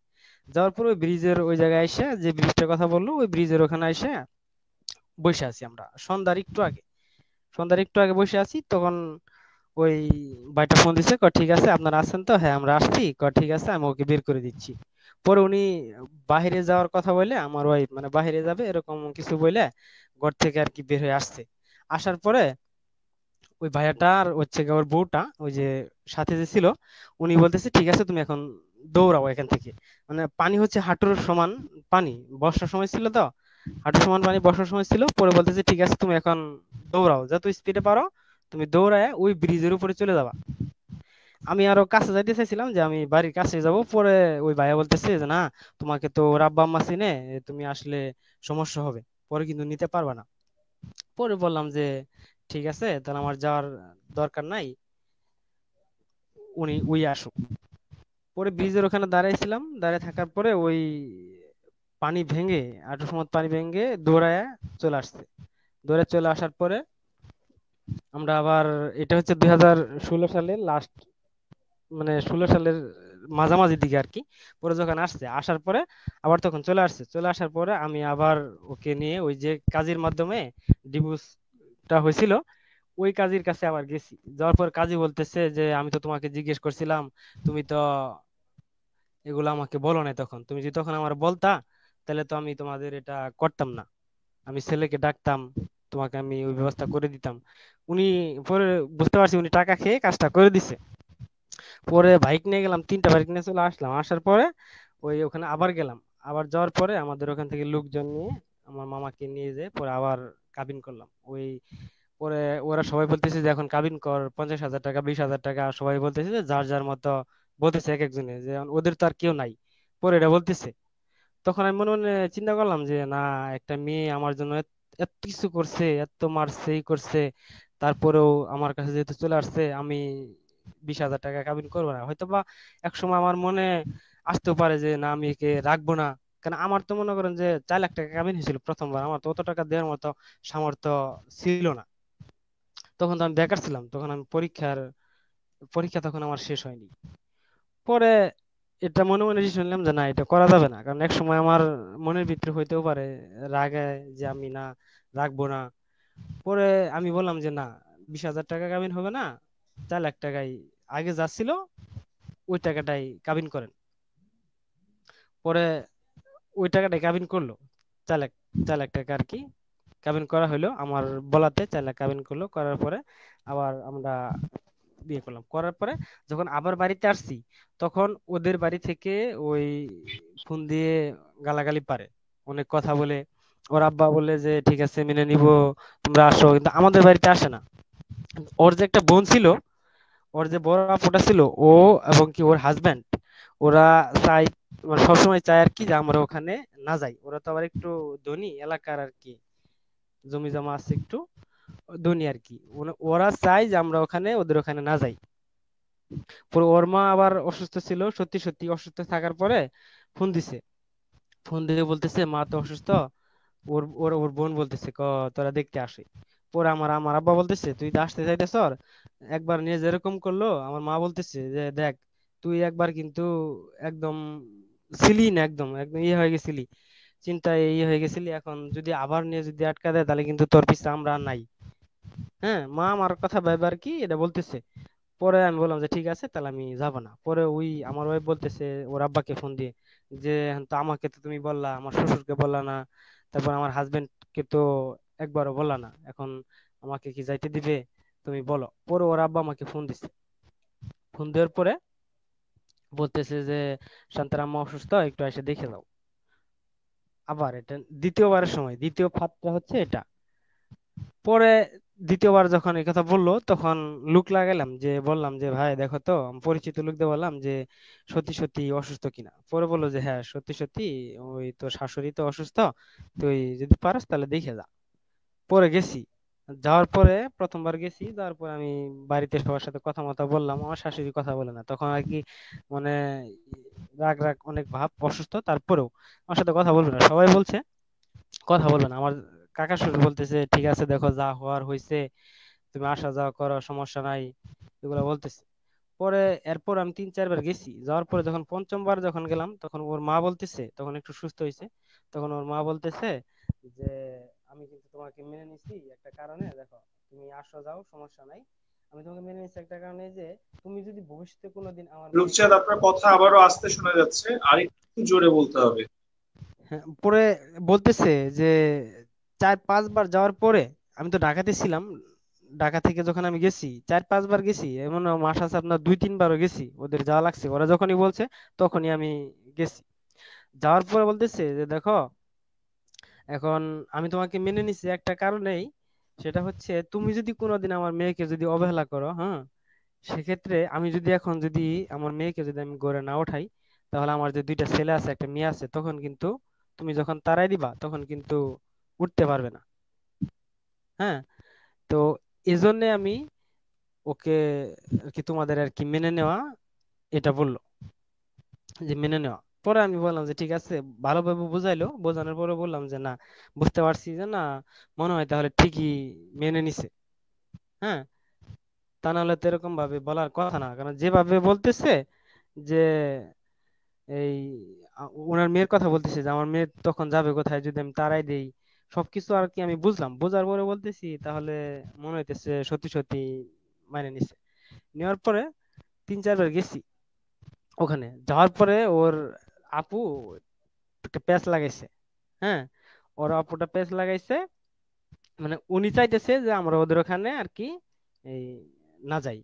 যাওয়ার পর ওই ব্রিজের ওই জায়গায় এসে, যে ব্রিজটার কথা বলল, ওই ব্রিজের ওখানে এসে বসে আছি আমরা। সন্ধ্যার একটু আগে। সন্ধ্যার একটু আগে বসে আছি, তখন ওই ভাইটা ফোন দিছে ক ঠিক আছে, আপনারা আছেন তো? হ্যাঁ আমরা আসছি। ক ঠিক আছে, আমি ওকে বের করে দিচ্ছি। পরে উনি বাহিরে যাওয়ার কথা বলে, আমার ওয়াইফ মানে বাহিরে যাবে, এরকম কিছু বলে ঘর থেকে আর কি বের হয়ে আসছে। আসার পরে ওই ভাইয়াটা আর হচ্ছে গিয়ে ওর বউটা, ওই যে সাথে যে ছিল, উনি বলতেছে, ঠিক আছে, তুমি এখন দৌড়াও এখান থেকে। মানে পানি হচ্ছে হাঁটুর সমান পানি বর্ষার সময় ছিল তো, হাঁটুর সমান পানি বর্ষার সময় ছিল, পরে বলতেছে, ঠিক আছে, তুমি এখন দৌড়াও, যত স্পিডে পারো, তুমি দৌড়ায় ওই ব্রিজের উপরে চলে যাবা। আমি আরও কাছে যাইতে চাইছিলাম যে আমি বাড়ির কাছে যাব, পরে ওই ভাইয়া বলতেছে যে, না, তোমাকে তো ওর আব্বা আম্মা চিনে, তুমি আসলে সমস্যা হবে, পরে কিন্তু নিতে পারবা না। পরে বললাম যে, ঠিক আছে, তাহলে আমার যাওয়ার দরকার নাই। উনি, উই আসুক। পরে ব্রিজের ওখানে দাঁড়াইছিলাম। দাঁড়িয়ে থাকার পরে ওই পানি ভেঙে আটু সময় পানি ভেঙে দৌড়ায় চলে আসছে। দৌড়ে চলে আসার পরে আমরা আবার, এটা হচ্ছে দুই হাজার ষোলো সালের লাস্ট মানে ষোলো সালের মাঝামাঝি দিকে আর কি পরে যখন আসছে, আসার পরে আবার তখন চলে আসছে। চলে আসার পরে আমি আবার ওকে নিয়ে ওই যে কাজের মাধ্যমে ডিভোর্সটা হয়েছিল, ওই কাজীর কাছে আবার গেছি। যাওয়ার পর কাজী বলতেছে যে, আমি তো তোমাকে জিজ্ঞেস করছিলাম, তুমি তো এগুলো আমাকে বলো না তখন। তুমি যদি তখন আমার বলতা, তাহলে তো আমি তোমাদের এটা করতাম না। আমি ছেলেকে ডাকতাম, তোমাকে আমি ওই ব্যবস্থা করে দিতাম। উনি পরে বুঝতে পারছি উনি টাকা খেয়ে কাজটা করে দিছে। পরে বাইক নিয়ে গেলাম, তিনটা বাইক নিয়ে চলে আসলাম। আসার পরে ওই ওখানে আবার গেলাম। আবার যাওয়ার পরে আমাদের ওখান থেকে লোকজন নিয়ে আমার মামাকে নিয়ে যেয়ে পরে আবার কাবিন করলাম। ওই পরে ওরা সবাই বলতেছে যে, এখন কাবিন কর, পঞ্চাশ হাজার টাকা, বিশ হাজার টাকা। সবাই বলতেছে যে, যার যার মতো বলতেছে এক একজনে যে, ওদের তো আর কেউ নাই। পরে এটা বলতেছে। তখন আমি মনে মনে চিন্তা করলাম যে, না, একটা মেয়ে আমার জন্য এত কিছু করছে, এত মারছে এই করছে। তারপরেও আমার কাছে যেহেতু চলে আসছে, আমি বিশ হাজার টাকা কাবিন করব না। হয়তো বা এক সময় আমার মনে আসতেও পারে যে, না, আমি একে রাখব না। কারণ আমার তো মনে করেন যে, চার লাখ টাকা কাবিন হয়েছিল প্রথমবার। আমার তো অত টাকা দেওয়ার মতো সামর্থ্য ছিল না। তখন তো আমি বেকার ছিলাম। তখন আমি পরীক্ষার, পরীক্ষা তখন আমার শেষ হয়নি। পরে এটা মনে মনে ডিসিশন নিলাম যে, না, এটা করা যাবে না। কারণ এক সময় আমার মনের ভিতরে হইতেও পারে রাগে যে, আমি না, রাখব না। পরে আমি বললাম যে, না, বিশ হাজার টাকা কাবিন হবে না। চার লাখ টাকাই আগে যা ছিল, ওই টাকাটাই কাবিন করেন। পরে ওই টাকাটাই কাবিন করল। চার লাখ চার লাখ টাকা আর কি কাবিন করা হলো আমার বলাতে চার লাখ কাবিন করল। করার পরে আবার আমরা বিয়ে করলাম। করার পরে যখন আবার বাড়িতে আসছি, তখন ওদের বাড়ি থেকে ওই ফোন দিয়ে গালাগালি পারে। অনেক কথা বলে। ওর আব্বা বলে যে, ঠিক আছে, মেনে নিব, তোমরা আসো। কিন্তু আমাদের বাড়িতে আসে না। ওর যে একটা বোন ছিল ওর যে বড় আপুটা ছিল, ও এবং কি ওর হাজবেন্ড ওরা চাই মানে সবসময় চায় আর কি যে আমরা ওখানে না যাই। ওরা তো আবার একটু ধনী, এলাকার আর কি। জমি জমা আছে একটু, ধনী আর কি। ওরা চায় যে আমরা ওখানে, ওদের ওখানে না যাই। পরে ওর মা আবার অসুস্থ ছিল, সত্যি সত্যি অসুস্থ থাকার পরে ফোন দিছে। ফোন দিয়ে বলতেছে, মা তো অসুস্থ। ওর ওর ওর বোন বলতেছে, ক, তোরা দেখতে আসে। পরে আমার আমার আব্বা বলতেছে তুই তো আসতে চাইতেছ? একবার নিয়ে যেরকম করল আমার মা বলতেছে যে দেখ তুই একবার কিন্তু একদম ছিলি না একদম একদম ইয়ে হয়ে গেছিলি চিন্তায় ইয়ে হয়ে গেছিলি এখন যদি আবার নিয়ে যদি আটকা দেয় তাহলে কিন্তু তোর পিছে আমরা আর নাই। হ্যাঁ মা আমার কথা ভেবে আর কি এটা বলতেছে। পরে আমি বললাম যে ঠিক আছে তাহলে আমি যাব না। পরে ওই আমার ওয়াইফ বলতেছে ওর আব্বাকে ফোন দিয়ে যে "হ্যাঁ, তো আমাকে তো তুমি বললা আমার শ্বশুরকে বললা না তারপর আমার হাজবেন্ড কে তো একবারও বললা না। এখন আমাকে কি যাইতে দিবে? তুমি বলো। পরে ওর আব্বা আমাকে ফোন দিছে। ফোন দেওয়ার পরে বলতেছে যে, শান্তার আম্মা অসুস্থ, একটু এসে দেখে যাও আবার এটা দ্বিতীয়বারের সময়। দ্বিতীয় ফাঁদটা হচ্ছে এটা। পরে দ্বিতীয়বার যখন এই কথা বলল, তখন লুক লাগালাম যে, বললাম যে, ভাই, দেখো তো পরিচিত লোক দিয়ে বললাম যে, সত্যি সত্যি অসুস্থ কিনা? পরে বলল যে হ্যাঁ সত্যি সত্যি, ওই তো শাশুড়ি তো অসুস্থ, তুই যদি পারস তাহলে দেখে যা। পরে গেছি। যাওয়ার পরে প্রথমবার গেছি, যাওয়ার পরে আমি বাড়িতে সবার সাথে কথা মতো বললাম, আমার শাশুড়ি কথা বলে না। তখন আর কি মানে রাগ রাগ অনেক ভাব, অসুস্থ, তারপরেও আমার সাথে কথা বলবে না। সবাই বলছে, কথা বলবে না। আমার কাকা শ্বশুর বলতেছে, ঠিক আছে, দেখো যা হওয়ার হয়েছে তুমি আসা যাওয়া করো, সমস্যা নাই। এগুলো বলতেছে। পরে এরপর আমি তিন, চারবার গেছি। যাওয়ার পরে যখন পঞ্চমবার যখন গেলাম, তখন ওর মা বলতেছে, তখন একটু সুস্থ হয়েছে তখন ওর মা বলতেছে যে আমি কিন্তু তোমাকে মেনে নিছি একটা কারণে দেখো তুমি আসো যাও সমস্যা নাই। আমি তোমাকে মেনে নিছি একটা কারণে যে তুমি যদি ভবিষ্যতে কোনোদিন আমার রূপচাঁদ আপনার কথা আবারও আস্তে শোনা যাচ্ছে। আর একটু জোরে বলতে হবে। হ্যাঁ, পরে বলতেছে যে চার পাঁচবার যাওয়ার পরে আমি তো ঢাকাতে ছিলাম। ঢাকা থেকে যখন আমি গেছি চার পাঁচবার গেছি এমন মাস আছে আপনার দুই তিনবারও গেছি। ওদের যাওয়া লাগছে। ওরা যখনই বলছে তখনই আমি গেছি। যাওয়ার পরে বলতেছে যে দেখো এখন আমি তোমাকে মেনে নিছি একটা কারণেই, সেটা হচ্ছে তুমি যদি কোনোদিন আমার মেয়েকে যদি অবহেলা করো হ্যাঁ সেক্ষেত্রে আমি যদি এখন যদি আমার মেয়েকে যদি আমি গড়ে না উঠাই, তাহলে আমার যে দুইটা ছেলে আছে, একটা মেয়ে আছে, তখন কিন্তু তুমি যখন তাড়াই দিবা, তখন কিন্তু উঠতে পারবে না। হ্যাঁ তো এজন্য আমি ওকে আর কি তোমাদের আর কি মেনে নেওয়া, এটা বলল, যে মেনে নেওয়া। পরে আমি বললাম যে, ঠিক আছে। ভালোভাবে বুঝাইলো। বোঝানোর পরে বললাম যে, না, বুঝতে পারছি যে, না, মনে হয় তাহলে ঠিকই মেনে নিছে। হ্যাঁ? তা নাহলে তো এরকম ভাবে বলার কথা না। কারণ যেভাবে বলতেছে যে, এই ওনার মেয়ের কথা বলতেছে যে, আমার মেয়ে তখন যাবে কোথায়? যদি আমি তারাই দেই। সবকিছু আর কি আমি বুঝলাম। বোঝার পরে বলতেছি, তাহলে মনে হইতেছে সত্যি সত্যি মানে নিছে। নেওয়ার পরে তিন, চারবার গেছি ওখানে। যাওয়ার পরে ওর আপু একটা প্যাচ লাগাইছে হ্যাঁ? ওর আপুটা প্যাচ লাগাইছে মানে উনি চাইতেছে যে আমরা ওদের ওখানে আর কি এই না যাই।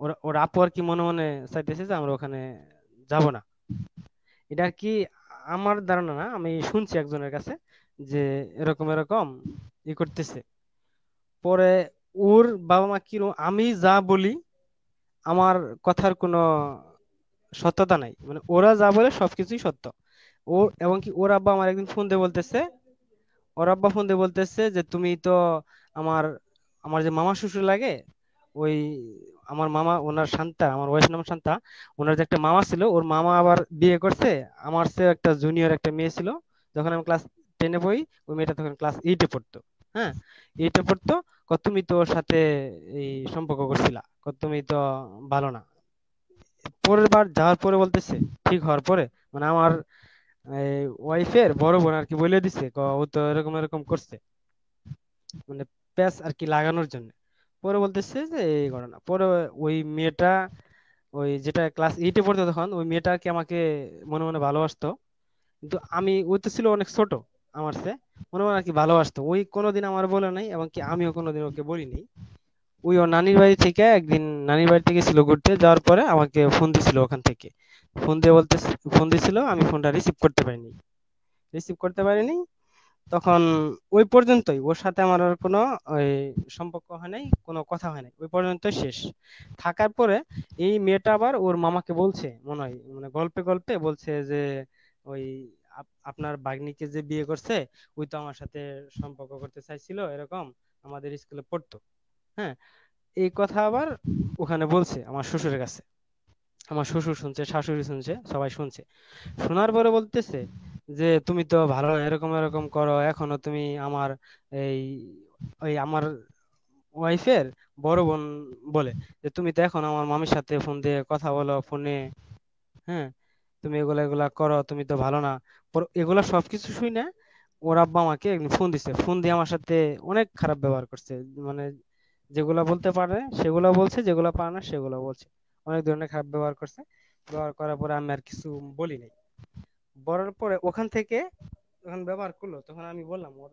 ওর ওর আপু আর কি মনে মনে চাইতেছে যে আমরা ওখানে যাব না। এটা আর কি আমার ধারণা না, আমি শুনছি একজনের কাছে যে এরকম এরকম ই করতেছে। পরে ওর বাবা মা কি আমি যা বলি, আমার কথার কোনো সত্যতা নাই। মানে ওরা যা বলে সবকিছুই সত্য। ও এবং কি ওর আব্বা আমার একদিন ফোন দিয়ে বলতেছে, ওর আব্বা ফোন দিয়ে বলতেছে যে, তুমি তো আমার আমার যে মামা শ্বশুর লাগে, ওই আমার মামা, ওনার শান্তা, আমার ওয়াইফ নাম শান্তা, ওনার যে একটা মামা ছিল, ওর মামা আবার বিয়ে করছে, আমার সে একটা জুনিয়র একটা মেয়ে ছিল, যখন আমি ক্লাস টেনে পড়ি, ওই মেয়েটা তখন ক্লাস এইটে পড়তো। হ্যাঁ এইটে পড়তো তুমি তো ওর সাথে এই সম্পর্ক করছিলা তুমি তো ভালো না। পরের বার যাওয়ার পরে বলতেছে, ঠিক হওয়ার পরে মানে আমার ওয়াইফের বড় বোন আর কি বলে দিছে ও তো এরকম এরকম করছে। মানে প্যাচ আর কি লাগানোর জন্য। পরে বলতেছে যে, এই ঘটনা। পরে ওই মেয়েটা, ওই যেটা ক্লাস এইটে পড়তো তখন, ওই মেয়েটা কি আমাকে মনে মনে ভালোবাসতো। কিন্তু আমি, ও তো ছিল অনেক ছোট আমার চেয়ে, মনে মনে আর কি ভালোবাসতো। ওই কোনোদিন আমার বলে নাই, এবং কি আমিও কোনোদিন ওকে বলিনি। ওই ওর নানির বাড়ি থেকে একদিন নানির বাড়ি থেকে ছিল ঘুরতে, যাওয়ার পরে আমাকে ফোন দিছিল ওখান থেকে। ফোন দিয়ে বলতে ফোন দিছিল, আমি ফোনটা রিসিভ করতে পারিনি। রিসিভ করতে পারিনি। তখন ওই পর্যন্তই, ওর সাথে আমার আর কোনো, ওই সম্পর্ক হয় নাই, কোনো কথা হয় নাই। ওই পর্যন্তই শেষ। থাকার পরে এই মেয়েটা আবার ওর মামাকে বলছে, মনে হয় মানে গল্পে গল্পে বলছে যে, ওই আপ- আপনার ভাগ্নিকে যে বিয়ে করছে, ওই তো আমার সাথে সম্পর্ক করতে চাইছিল, এরকম আমাদের স্কুলে পড়তো। হ্যাঁ এই কথা আবার ওখানে বলছে আমার শ্বশুরের কাছে। আমার শ্বশুর শুনছে, শাশুড়ি শুনছে, সবাই শুনছে। শোনার পরে বলতেছে যে, তুমি তো ভালো, এরকম এরকম করো। এখনও তুমি আমার এই, ওই আমার ওয়াইফের বড় বোন বলে যে, তুমি তো এখন আমার মামির সাথে ফোন দিয়ে কথা বলো ফোনে হ্যাঁ তুমি এগুলা এগুলা করো, তুমি তো ভালো না। এগুলা সবকিছু শুই না ওর আব্বা আমাকে ফোন দিছে। ফোন দিয়ে আমার সাথে অনেক খারাপ ব্যবহার করছে। মানে যেগুলা বলতে পারে সেগুলো বলছে, যেগুলো পারে না সেগুলো বলছে। অনেক ধরনের খারাপ ব্যবহার করছে। ব্যবহার করার পরে আমি আর কিছু বলি নাই। বলার পরে ওখান থেকে যখন ব্যবহার করল, তখন আমি বললাম, ওর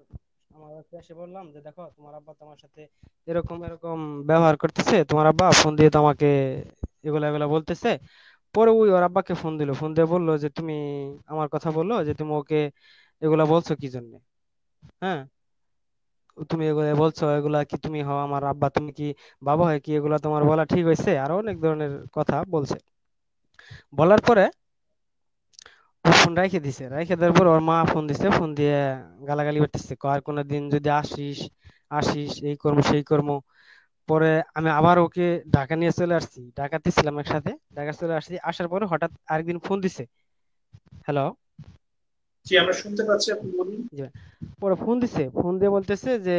আমার এসে বললাম যে, দেখো, তোমার আব্বা তোমার সাথে এরকম এরকম ব্যবহার করতেছে, তোমার আব্বা ফোন দিয়ে তোমাকে এগুলা এগুলা বলতেছে। পরে ওই ওর আব্বাকে ফোন দিল। ফোন দিয়ে বলল যে, তুমি আমার কথা বলল যে, তুমি ওকে এগুলা বলছো কি জন্য? হ্যাঁ? তুমি এগুলা বলছো, এগুলা কি তুমি হও আমার আব্বা? তুমি কি বাবা হয় কি এগুলা তোমার বলা ঠিক হয়েছে? আরও অনেক ধরনের কথা বলছে। বলার পরে ফোন রাইখে দিছে। রাইখে দেওয়ার পর ওর মা ফোন দিছে ফোন দিয়ে গালাগালি করতেছে। আর কোনোদিন যদি আসিস আসিস, এই কর্ম সেই কর্ম পরে আমি আবার ওকে ঢাকা নিয়ে চলে আসছি। ঢাকাতে ছিলাম একসাথে। ঢাকা চলে আসছি। আসার পরে হঠাৎ আরেকদিন ফোন দিছে। হ্যালো জি, আমরা শুনতে পাচ্ছি, আপনি বলুন। পরে ফোন দিছে, ফোন দিয়ে বলতেছে যে,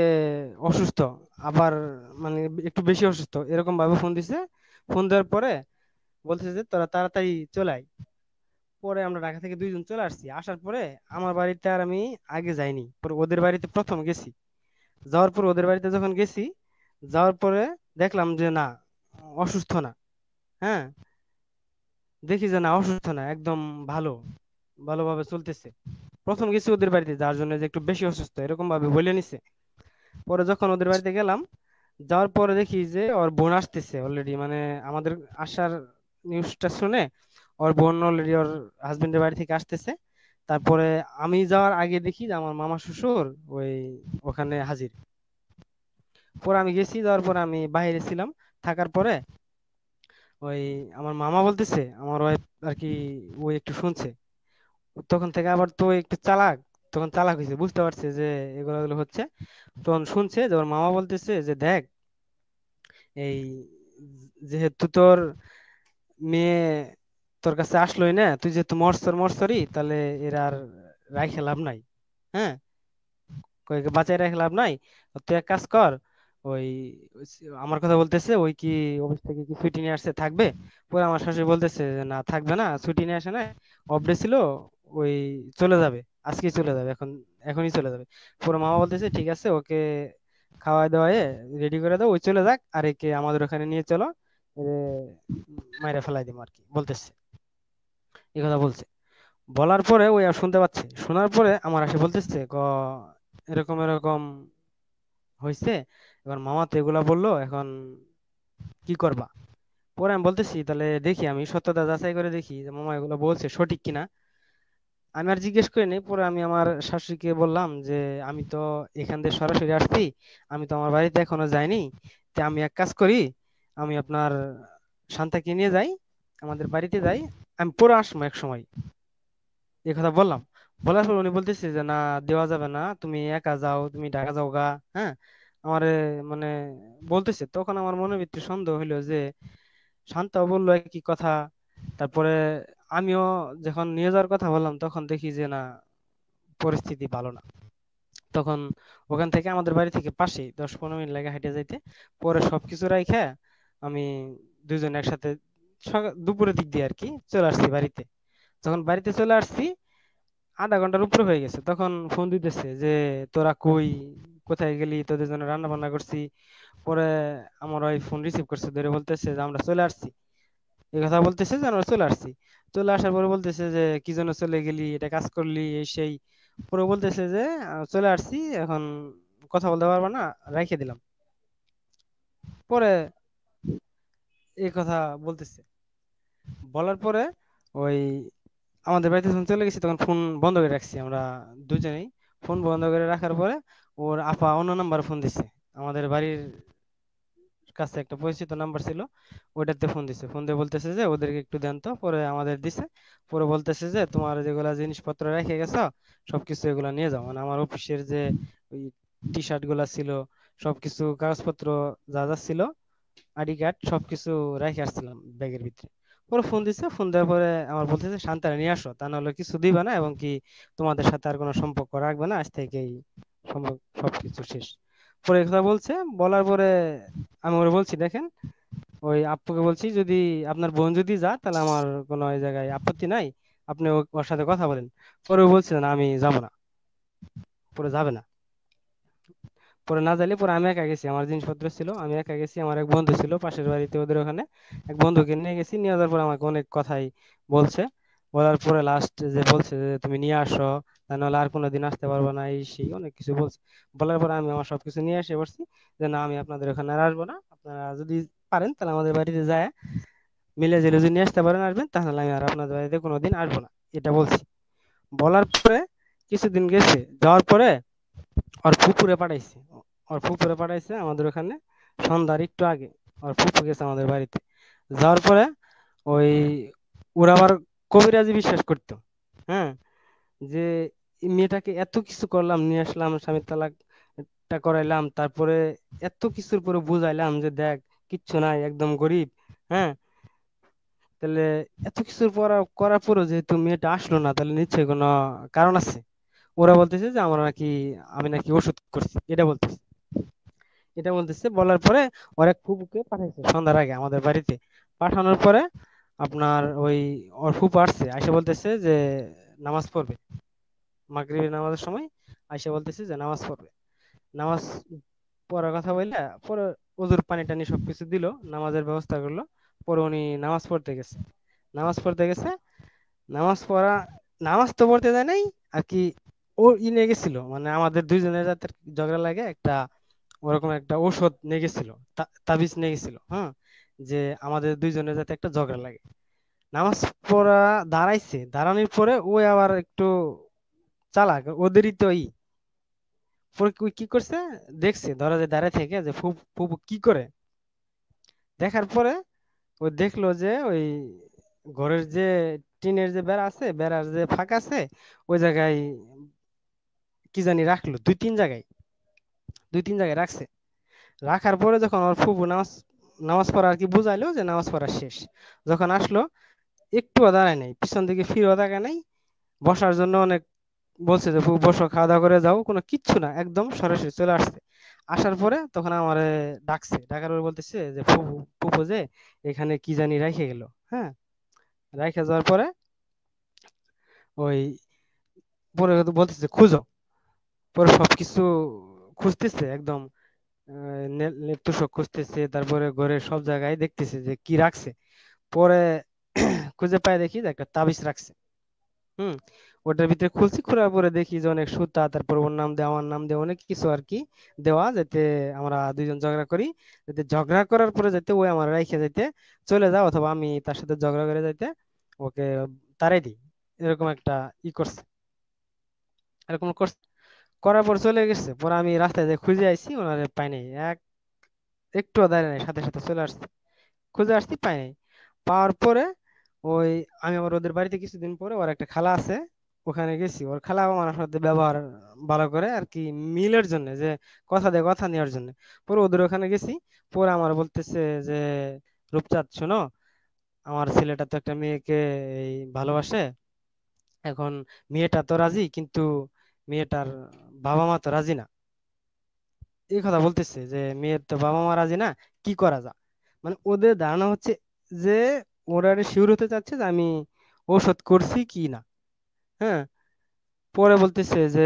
অসুস্থ, আবার মানে একটু বেশি অসুস্থ এরকম ভাবে ফোন দিছে। ফোন দেওয়ার পরে বলতেছে যে, তোরা তাড়াতাড়ি চলে আয়। পরে আমরা ঢাকা থেকে দুইজন চলে আসছি। আসার পরে আমার বাড়িতে আর আমি আগে যাইনি। পরে ওদের বাড়িতে প্রথম গেছি। যাওয়ার পর ওদের বাড়িতে যখন গেছি, যাওয়ার পরে দেখলাম যে, না, অসুস্থ না। হ্যাঁ? দেখি যে, না, অসুস্থ না, একদম ভালো। ভালোভাবে চলতেছে। প্রথম গেছি ওদের বাড়িতে যার জন্য যে একটু বেশি অসুস্থ এরকম ভাবে বলে নিছে। পরে যখন ওদের বাড়িতে গেলাম, যাওয়ার পরে দেখি যে ওর বোন আসতেছে অলরেডি মানে আমাদের আসার নিউজটা শুনে ওর বোন অলরেডি ওর হাজবেন্ডের বাড়ি থেকে আসতেছে। তারপরে আমি যাওয়ার আগে দেখি যে আমার মামা শ্বশুর ওই ওখানে হাজির। পরে আমি গেছি, যাওয়ার পরে আমি বাইরে ছিলাম। থাকার পরে ওই আমার মামা বলতেছে, আমার ওয়াইফ আর কি ওই একটু শুনছে। তখন থেকে আবার তো একটু চালাক, তখন চালাক হয়েছে বুঝতে পারছে যে এগুলো এগুলো হচ্ছে। তখন শুনছে যে ওর মামা বলতেছে যে, দেখ, এই যেহেতু তোর মেয়ে তোর কাছে আসলোই না, তুই যেহেতু মরসর মরসরি, তাহলে এর আর রাইখে লাভ নাই হ্যাঁ? কয়েকে বাঁচাই রাখে লাভ নাই। তুই এক কাজ কর, ওই আমার কথা বলতেছে, ওই কি অফিস থেকে কি ছুটি নিয়ে আসছে থাকবে? পরে আমার শাশুড়ি বলতেছে যে, না, থাকবে না, ছুটি নিয়ে আসে না অফ ডে ছিল ওই চলে যাবে, আজকে চলে যাবে, এখন, এখনই চলে যাবে। পুরো মামা বলতেছে, ঠিক আছে, ওকে খাওয়াই দাওয়াই রেডি করে দাও, ওই চলে যাক, আর একে আমাদের ওখানে নিয়ে চলো মাইরা ফেলাই দিব আর কি বলতেছে। এই কথা বলছে। বলার পরে ওই আর শুনতে পাচ্ছে, শোনার পরে আমার আসে বলতেছে ক এরকম এরকম হয়েছে এবার মামা তো এগুলা বলল, এখন কি করবা? পরে আমি বলতেছি, তাহলে দেখি, আমি সত্যতা যাচাই করে দেখি যে মামা এগুলো বলছে সঠিক কিনা। আমি আর জিজ্ঞেস করিনি পরে আমি আমার শাশুড়িকে বললাম যে, আমি তো এখান দিয়ে সরাসরি আসছি, আমি তো আমার বাড়িতে এখনও যাইনি। তো আমি এক কাজ করি, আমি আপনার শান্তাকে নিয়ে যাই, আমাদের বাড়িতে যাই, আমি পরে আসব এক সময়। এই কথা বললাম। বলার পর উনি বলতেছে যে, না, দেওয়া যাবে না, তুমি একা যাও, তুমি ঢাকা যাও গা। হ্যাঁ? আমার মানে বলতেছে। তখন আমার মনের ভিতরে সন্দেহ হইল যে, শান্তাও বলল একই কথা, তারপরে আমিও যখন নিয়ে যাওয়ার কথা বললাম, তখন দেখি যে না, পরিস্থিতি ভালো না। তখন ওখান থেকে আমাদের বাড়ি থেকে পাশে দশ পনেরো মিনিট লাগে হেঁটে যাইতে। পরে সবকিছু রাইখা আমি দুজন একসাথে দুপুরের দিক দিয়ে আর কি চলে আসছি বাড়িতে। যখন বাড়িতে চলে আসছি, আধা ঘণ্টার উপরে হয়ে গেছে। তখন ফোন দিতেছে যে, তোরা কই? কোথায় গেলি? তোদের জন্য রান্না বান্না করছি। পরে আমার ওই ফোন রিসিভ করছে, ধরে বলতেছে যে, আমরা চলে আসছি। এই কথা বলতেছে যে, আমরা চলে আসছি। চলে আসার পরে বলতেছে যে, কি জন্য চলে গেলি? এটা কাজ করলি? এই সেই। পরে বলতেছে যে চলে আসছি, এখন কথা বলতে পারব না, রেখে দিলাম। পরে এই কথা বলতেছে। বলার পরে ওই আমাদের বাড়িতে যখন চলে গেছি, তখন ফোন বন্ধ করে রাখছি আমরা দুজনেই। ফোন বন্ধ করে রাখার পরে ওর আপা অন্য নাম্বার ফোন দিছে। আমাদের বাড়ির কাছে একটা পরিচিত নাম্বার ছিল, ওইটাতে ফোন দিছে। ফোন দিয়ে বলতেছে যে, ওদেরকে একটু দেন তো, পরে আমাদের দিছে। পরে বলতেছে যে, তোমার যেগুলা জিনিসপত্র রেখে গেছো, সবকিছু এগুলা নিয়ে যাও। মানে আমার অফিসের যে ওই টি শার্টগুলা ছিল, সবকিছু কাগজপত্র যা যা ছিল আইডি কার্ড, সবকিছু রেখে আসছিলাম ব্যাগের ভিতরে। পরে ফোন দিছে ফোন দেওয়ার পরে আমার বলতেছে, শান্তারা, নিয়ে আসো, তা নাহলে কিছু দিবে না এবং কি তোমাদের সাথে আর কোনো সম্পর্ক রাখবে না, আজ থেকেই সবকিছু শেষ। পরে কথা বলছে, বলার পরে আমি ওরে বলছি, দেখেন, ওই আপুকে বলছি যদি আপনার বোন যদি যা তাহলে আমার কোনো ওই জায়গায় আপত্তি নাই, আপনি ওর সাথে কথা বলেন। পরে ও বলছে, না, আমি যাব না। পরে যাবে না। পরে না যাইলে পরে আমি একা গেছি, আমার জিনিসপত্র ছিল, আমি একা গেছি, আমার এক বন্ধু ছিল পাশের বাড়িতে ওদের ওখানে, এক বন্ধুকে নিয়ে গেছি, নিয়ে যাওয়ার পরে আমাকে অনেক কথাই বলছে। বলার পরে লাস্ট যে বলছে যে, তুমি নিয়ে আসো নাহলে আর কোনোদিন আসতে পারব না, এই সেই অনেক কিছু বলছে। বলার পরে আমি আমার সবকিছু নিয়ে এসে বসছি যে না, আমি আপনাদের ওখানে আর আসব না। আপনারা যদি পারেন তাহলে আমাদের বাড়িতে যায়, মিলে জেলে যদি নিয়ে আসতে পারেন আসবেন তাহলে আমি আর আপনাদের বাড়িতে কোনোদিন আসব না, এটা বলছি। বলার পরে কিছুদিন গেছে, যাওয়ার পরে ওর পুকুরে পাঠাইছে। ওর পুকুরে পাঠাইছে আমাদের ওখানে সন্ধ্যার একটু আগে, ওর ফুপু গেছে আমাদের বাড়িতে। যাওয়ার পরে ওই ওরা আবার কবিরাজি বিশ্বাস করতো হ্যাঁ? যে মেয়েটাকে এত কিছু করলাম, নিয়ে আসলাম, স্বামীর তালাক টা করাইলাম, তারপরে এত কিছুর পরে বুঝাইলাম যে দেখ, কিচ্ছু নাই, একদম গরিব হ্যাঁ? তাহলে এত কিছুর পর, করার পরও যেহেতু মেয়েটা আসলো না, তাহলে নিশ্চয়ই কোনো কারণ আছে? ওরা বলতেছে যে আমরা নাকি, আমি নাকি ওষুধ করছি, এটা বলতেছে। এটা বলতেছে, বলার পরে ওর এক ফুপুকে পাঠাইছে সন্ধ্যার আগে আমাদের বাড়িতে। পাঠানোর পরে আপনার ওই ওর ফুপু আসছে, আইসে বলতেছে যে নামাজ পড়বে। মাগরিবের নামাজের সময় আইসে বলতেছে যে নামাজ পড়বে। নামাজ পড়ার কথা বললে পরে ওজুর পানি টানি সবকিছু দিল, নামাজের ব্যবস্থা করল, পরে উনি নামাজ পড়তে গেছে। নামাজ পড়তে গেছে, নামাজ পড়া, নামাজ তো পড়তে যায় নাই, আর কি ও ই নিয়ে গেছিল মানে আমাদের দুইজনের যাতে ঝগড়া লাগে, একটা ওরকম একটা ঔষধ নিয়ে গেছিল তাবিজ নিয়ে গেছিল হ্যাঁ যে আমাদের দুইজনের যাতে একটা ঝগড়া লাগে। নামাজ পড়া দাঁড়াইছে, দাঁড়ানোর পরে ও আবার একটু চালাক, ওদেরই তো ই। কি করছে? দেখছে ধরো যে দাঁড়ায় থেকে যে ফুপু কি করে? দেখার পরে ও দেখল যে ওই ঘরের যে টিনের যে বেড়া আছে, বেড়ার যে ফাঁক আছে, ওই জায়গায় কি জানি রাখল, দুই তিন জায়গায়, দুই তিন জায়গায় রাখছে। রাখার পরে যখন ওর ফুপু নামাজ নামাজ পড়া আর কি বুঝাইলো যে নামাজ পড়া শেষ। যখন আসলো, একটুও দাঁড়ায় নাই, পিছন দিকে ফিরেও তাকায় নাই, বসার জন্য অনেক বলছে যে বসো খাওয়া দাওয়া করে যাও। কোনো কিচ্ছু না, একদম সরাসরি চলে আসছে। আসার পরে তখন আমার ডাকছে। ডাকার পরে বলতেছে যে ফুপু ফুপু যে, এখানে কি জানি রেখে গেল। হ্যাঁ? রেখে যাওয়ার পরে ওই পরে বলতেছে, খুঁজো। পরে সবকিছু খুঁজতেছে একদম তুষক খুঁজতেছে। তারপরে ঘরে সব জায়গায় দেখতেছে যে, কি রাখছে। পরে খুঁজে পায় দেখি যে, একটা তাবিজ রাখছে। হুম, ওটার ভিতরে খুলছি, খোলার পরে দেখি যে অনেক সুতা, তারপর ওর নাম দেওয়া আমার নাম দেওয়া অনেক কিছু আর কি দেওয়া যাতে আমরা দুইজন ঝগড়া করি। যাতে ঝগড়া করার পরে যাতে ওই আমার রাইখে যাইতে চলে যাও অথবা আমি তার সাথে ঝগড়া করে যাইতে ওকে তারাই দিই। এরকম একটা ই করছে। এরকম করছে। করার পর চলে গেছে। পরে আমি রাস্তায় যে খুঁজে আইছি, ওনারে পাই নাই। এক একটু দাঁড়িয়ে নাই, সাথে সাথে চলে আসছে। খুঁজে আসছি, পাই নাই। পাওয়ার পরে ওই আমি আবার ওদের বাড়িতে কিছুদিন পরে ওর একটা খালা আছে, ওখানে গেছি। ওর খালা আমার সাথে ব্যবহার ভালো করে আর কি মিলের জন্য, যে কথা দিয়ে কথা নেওয়ার জন্য। পরে ওদের ওখানে গেছি, পরে আমার বলতেছে যে, রূপচাঁদ, শোনো, আমার ছেলেটা তো একটা মেয়েকে ভালোবাসে। এখন মেয়েটা তো রাজি, কিন্তু মেয়েটার বাবা মা তো রাজি না। এই কথা বলতেছে যে, মেয়ের তো বাবা মা রাজি না, কি করা যা মানে ওদের ধারণা হচ্ছে যে ওরা শিওর হতে চাচ্ছে যে আমি ঔষধ করছি কি না। হ্যাঁ? পরে বলতেছে যে,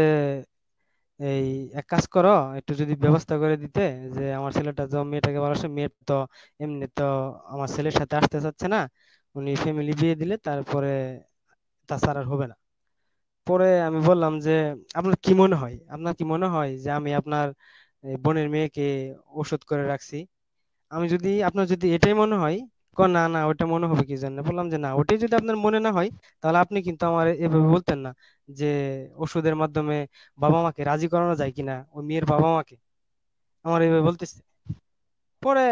এই এক কাজ করো, একটু যদি ব্যবস্থা করে দিতে, যে আমার ছেলেটা তো মেয়েটাকে ভালোবাসে মেয়ের তো এমনি তো আমার ছেলের সাথে আসতে চাচ্ছে না। উনি ফ্যামিলি বিয়ে দিলে তারপরে তাছাড়া আর হবে না। পরে আমি বললাম যে, আপনার কি মনে হয়? আপনার কি মনে হয় যে আমি আপনার বোনের মেয়েকে ওষুধ করে রাখছি? আমি যদি, আপনার যদি এটাই মনে হয় না না ওটা মনে হবে কি জন্য বললাম যে, না ওটাই যদি আপনার মনে না হয়, তাহলে আপনি কিন্তু আমার এভাবে বলতেন না যে, ওষুধের মাধ্যমে বাবা মাকে রাজি করানো যায় কিনা, ওই মেয়ের বাবা মাকে। আমার এভাবে বলতেছে। পরে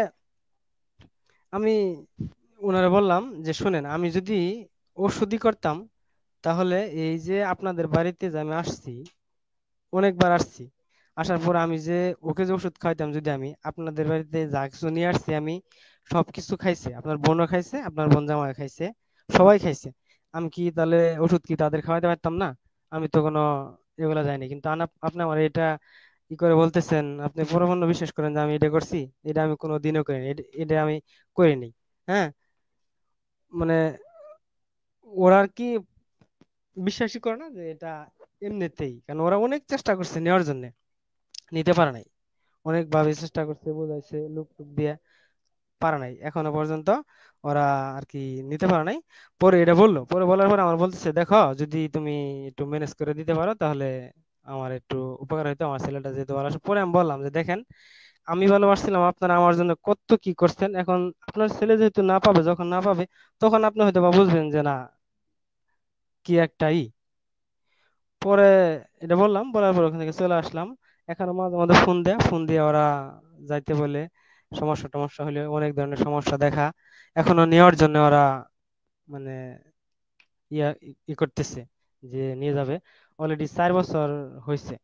আমি ওনারা বললাম যে, শুনেন, আমি যদি ওষুধই করতাম, তাহলে এই যে আপনাদের বাড়িতে যে আমি আসছি, অনেকবার আসছি, আসার পর আমি যে ওকে যে ওষুধ খাইতাম যদি আমি, আপনাদের বাড়িতে যা কিছু নিয়ে আসছি আমি সবকিছু খাইছে। আপনার বোনও খাইছে, আপনার বোন জামাই খাইছে, সবাই খাইছে। আমি কি তাহলে ওষুধ কি তাদের খাওয়াইতে পারতাম না? আমি তো কোনো এগুলা যাইনি। কিন্তু আপনি আমার এটা ই করে বলতেছেন, আপনি পরমান্ন বিশ্বাস করেন যে আমি এটা করছি, এটা আমি কোনো দিনও করিনি, এটা আমি করিনি হ্যাঁ? মানে ওরা আর কি বিশ্বাসই করে না যে এটা এমনিতেই, কারণ ওরা অনেক চেষ্টা করছে নেওয়ার জন্য, নিতে পারে নাই। অনেক ভাবে চেষ্টা করছে, বোঝাইছে লুক টুক দিয়ে। পারে নাই। এখনও পর্যন্ত ওরা আর কি নিতে পারে নাই। পরে এটা বলল। পরে বলার পরে আমার বলতেছে, দেখো, যদি তুমি একটু ম্যানেজ করে দিতে পারো, তাহলে আমার একটু উপকার হইতো, আমার ছেলেটা যেহেতু ভালোবাসে পরে আমি বললাম যে, দেখেন, আমি ভালোবাসছিলাম, আপনারা আমার জন্য কত কি করছেন। এখন আপনার ছেলে যেহেতু না পাবে, যখন না পাবে, তখন আপনি হয়তো বা বুঝবেন যে, না, কি একটা ই। পরে এটা বললাম, বলার পর ওখান থেকে চলে আসলাম। এখন মাঝে মাঝে ফোন দেয়। ফোন দিয়ে ওরা যাইতে বলে সমস্যা টমস্যা হলে অনেক ধরনের সমস্যা দেখা এখনও নেওয়ার জন্য ওরা মানে ইয়া ই করতেছে যে নিয়ে যাবে। অলরেডি চার বছর হয়েছে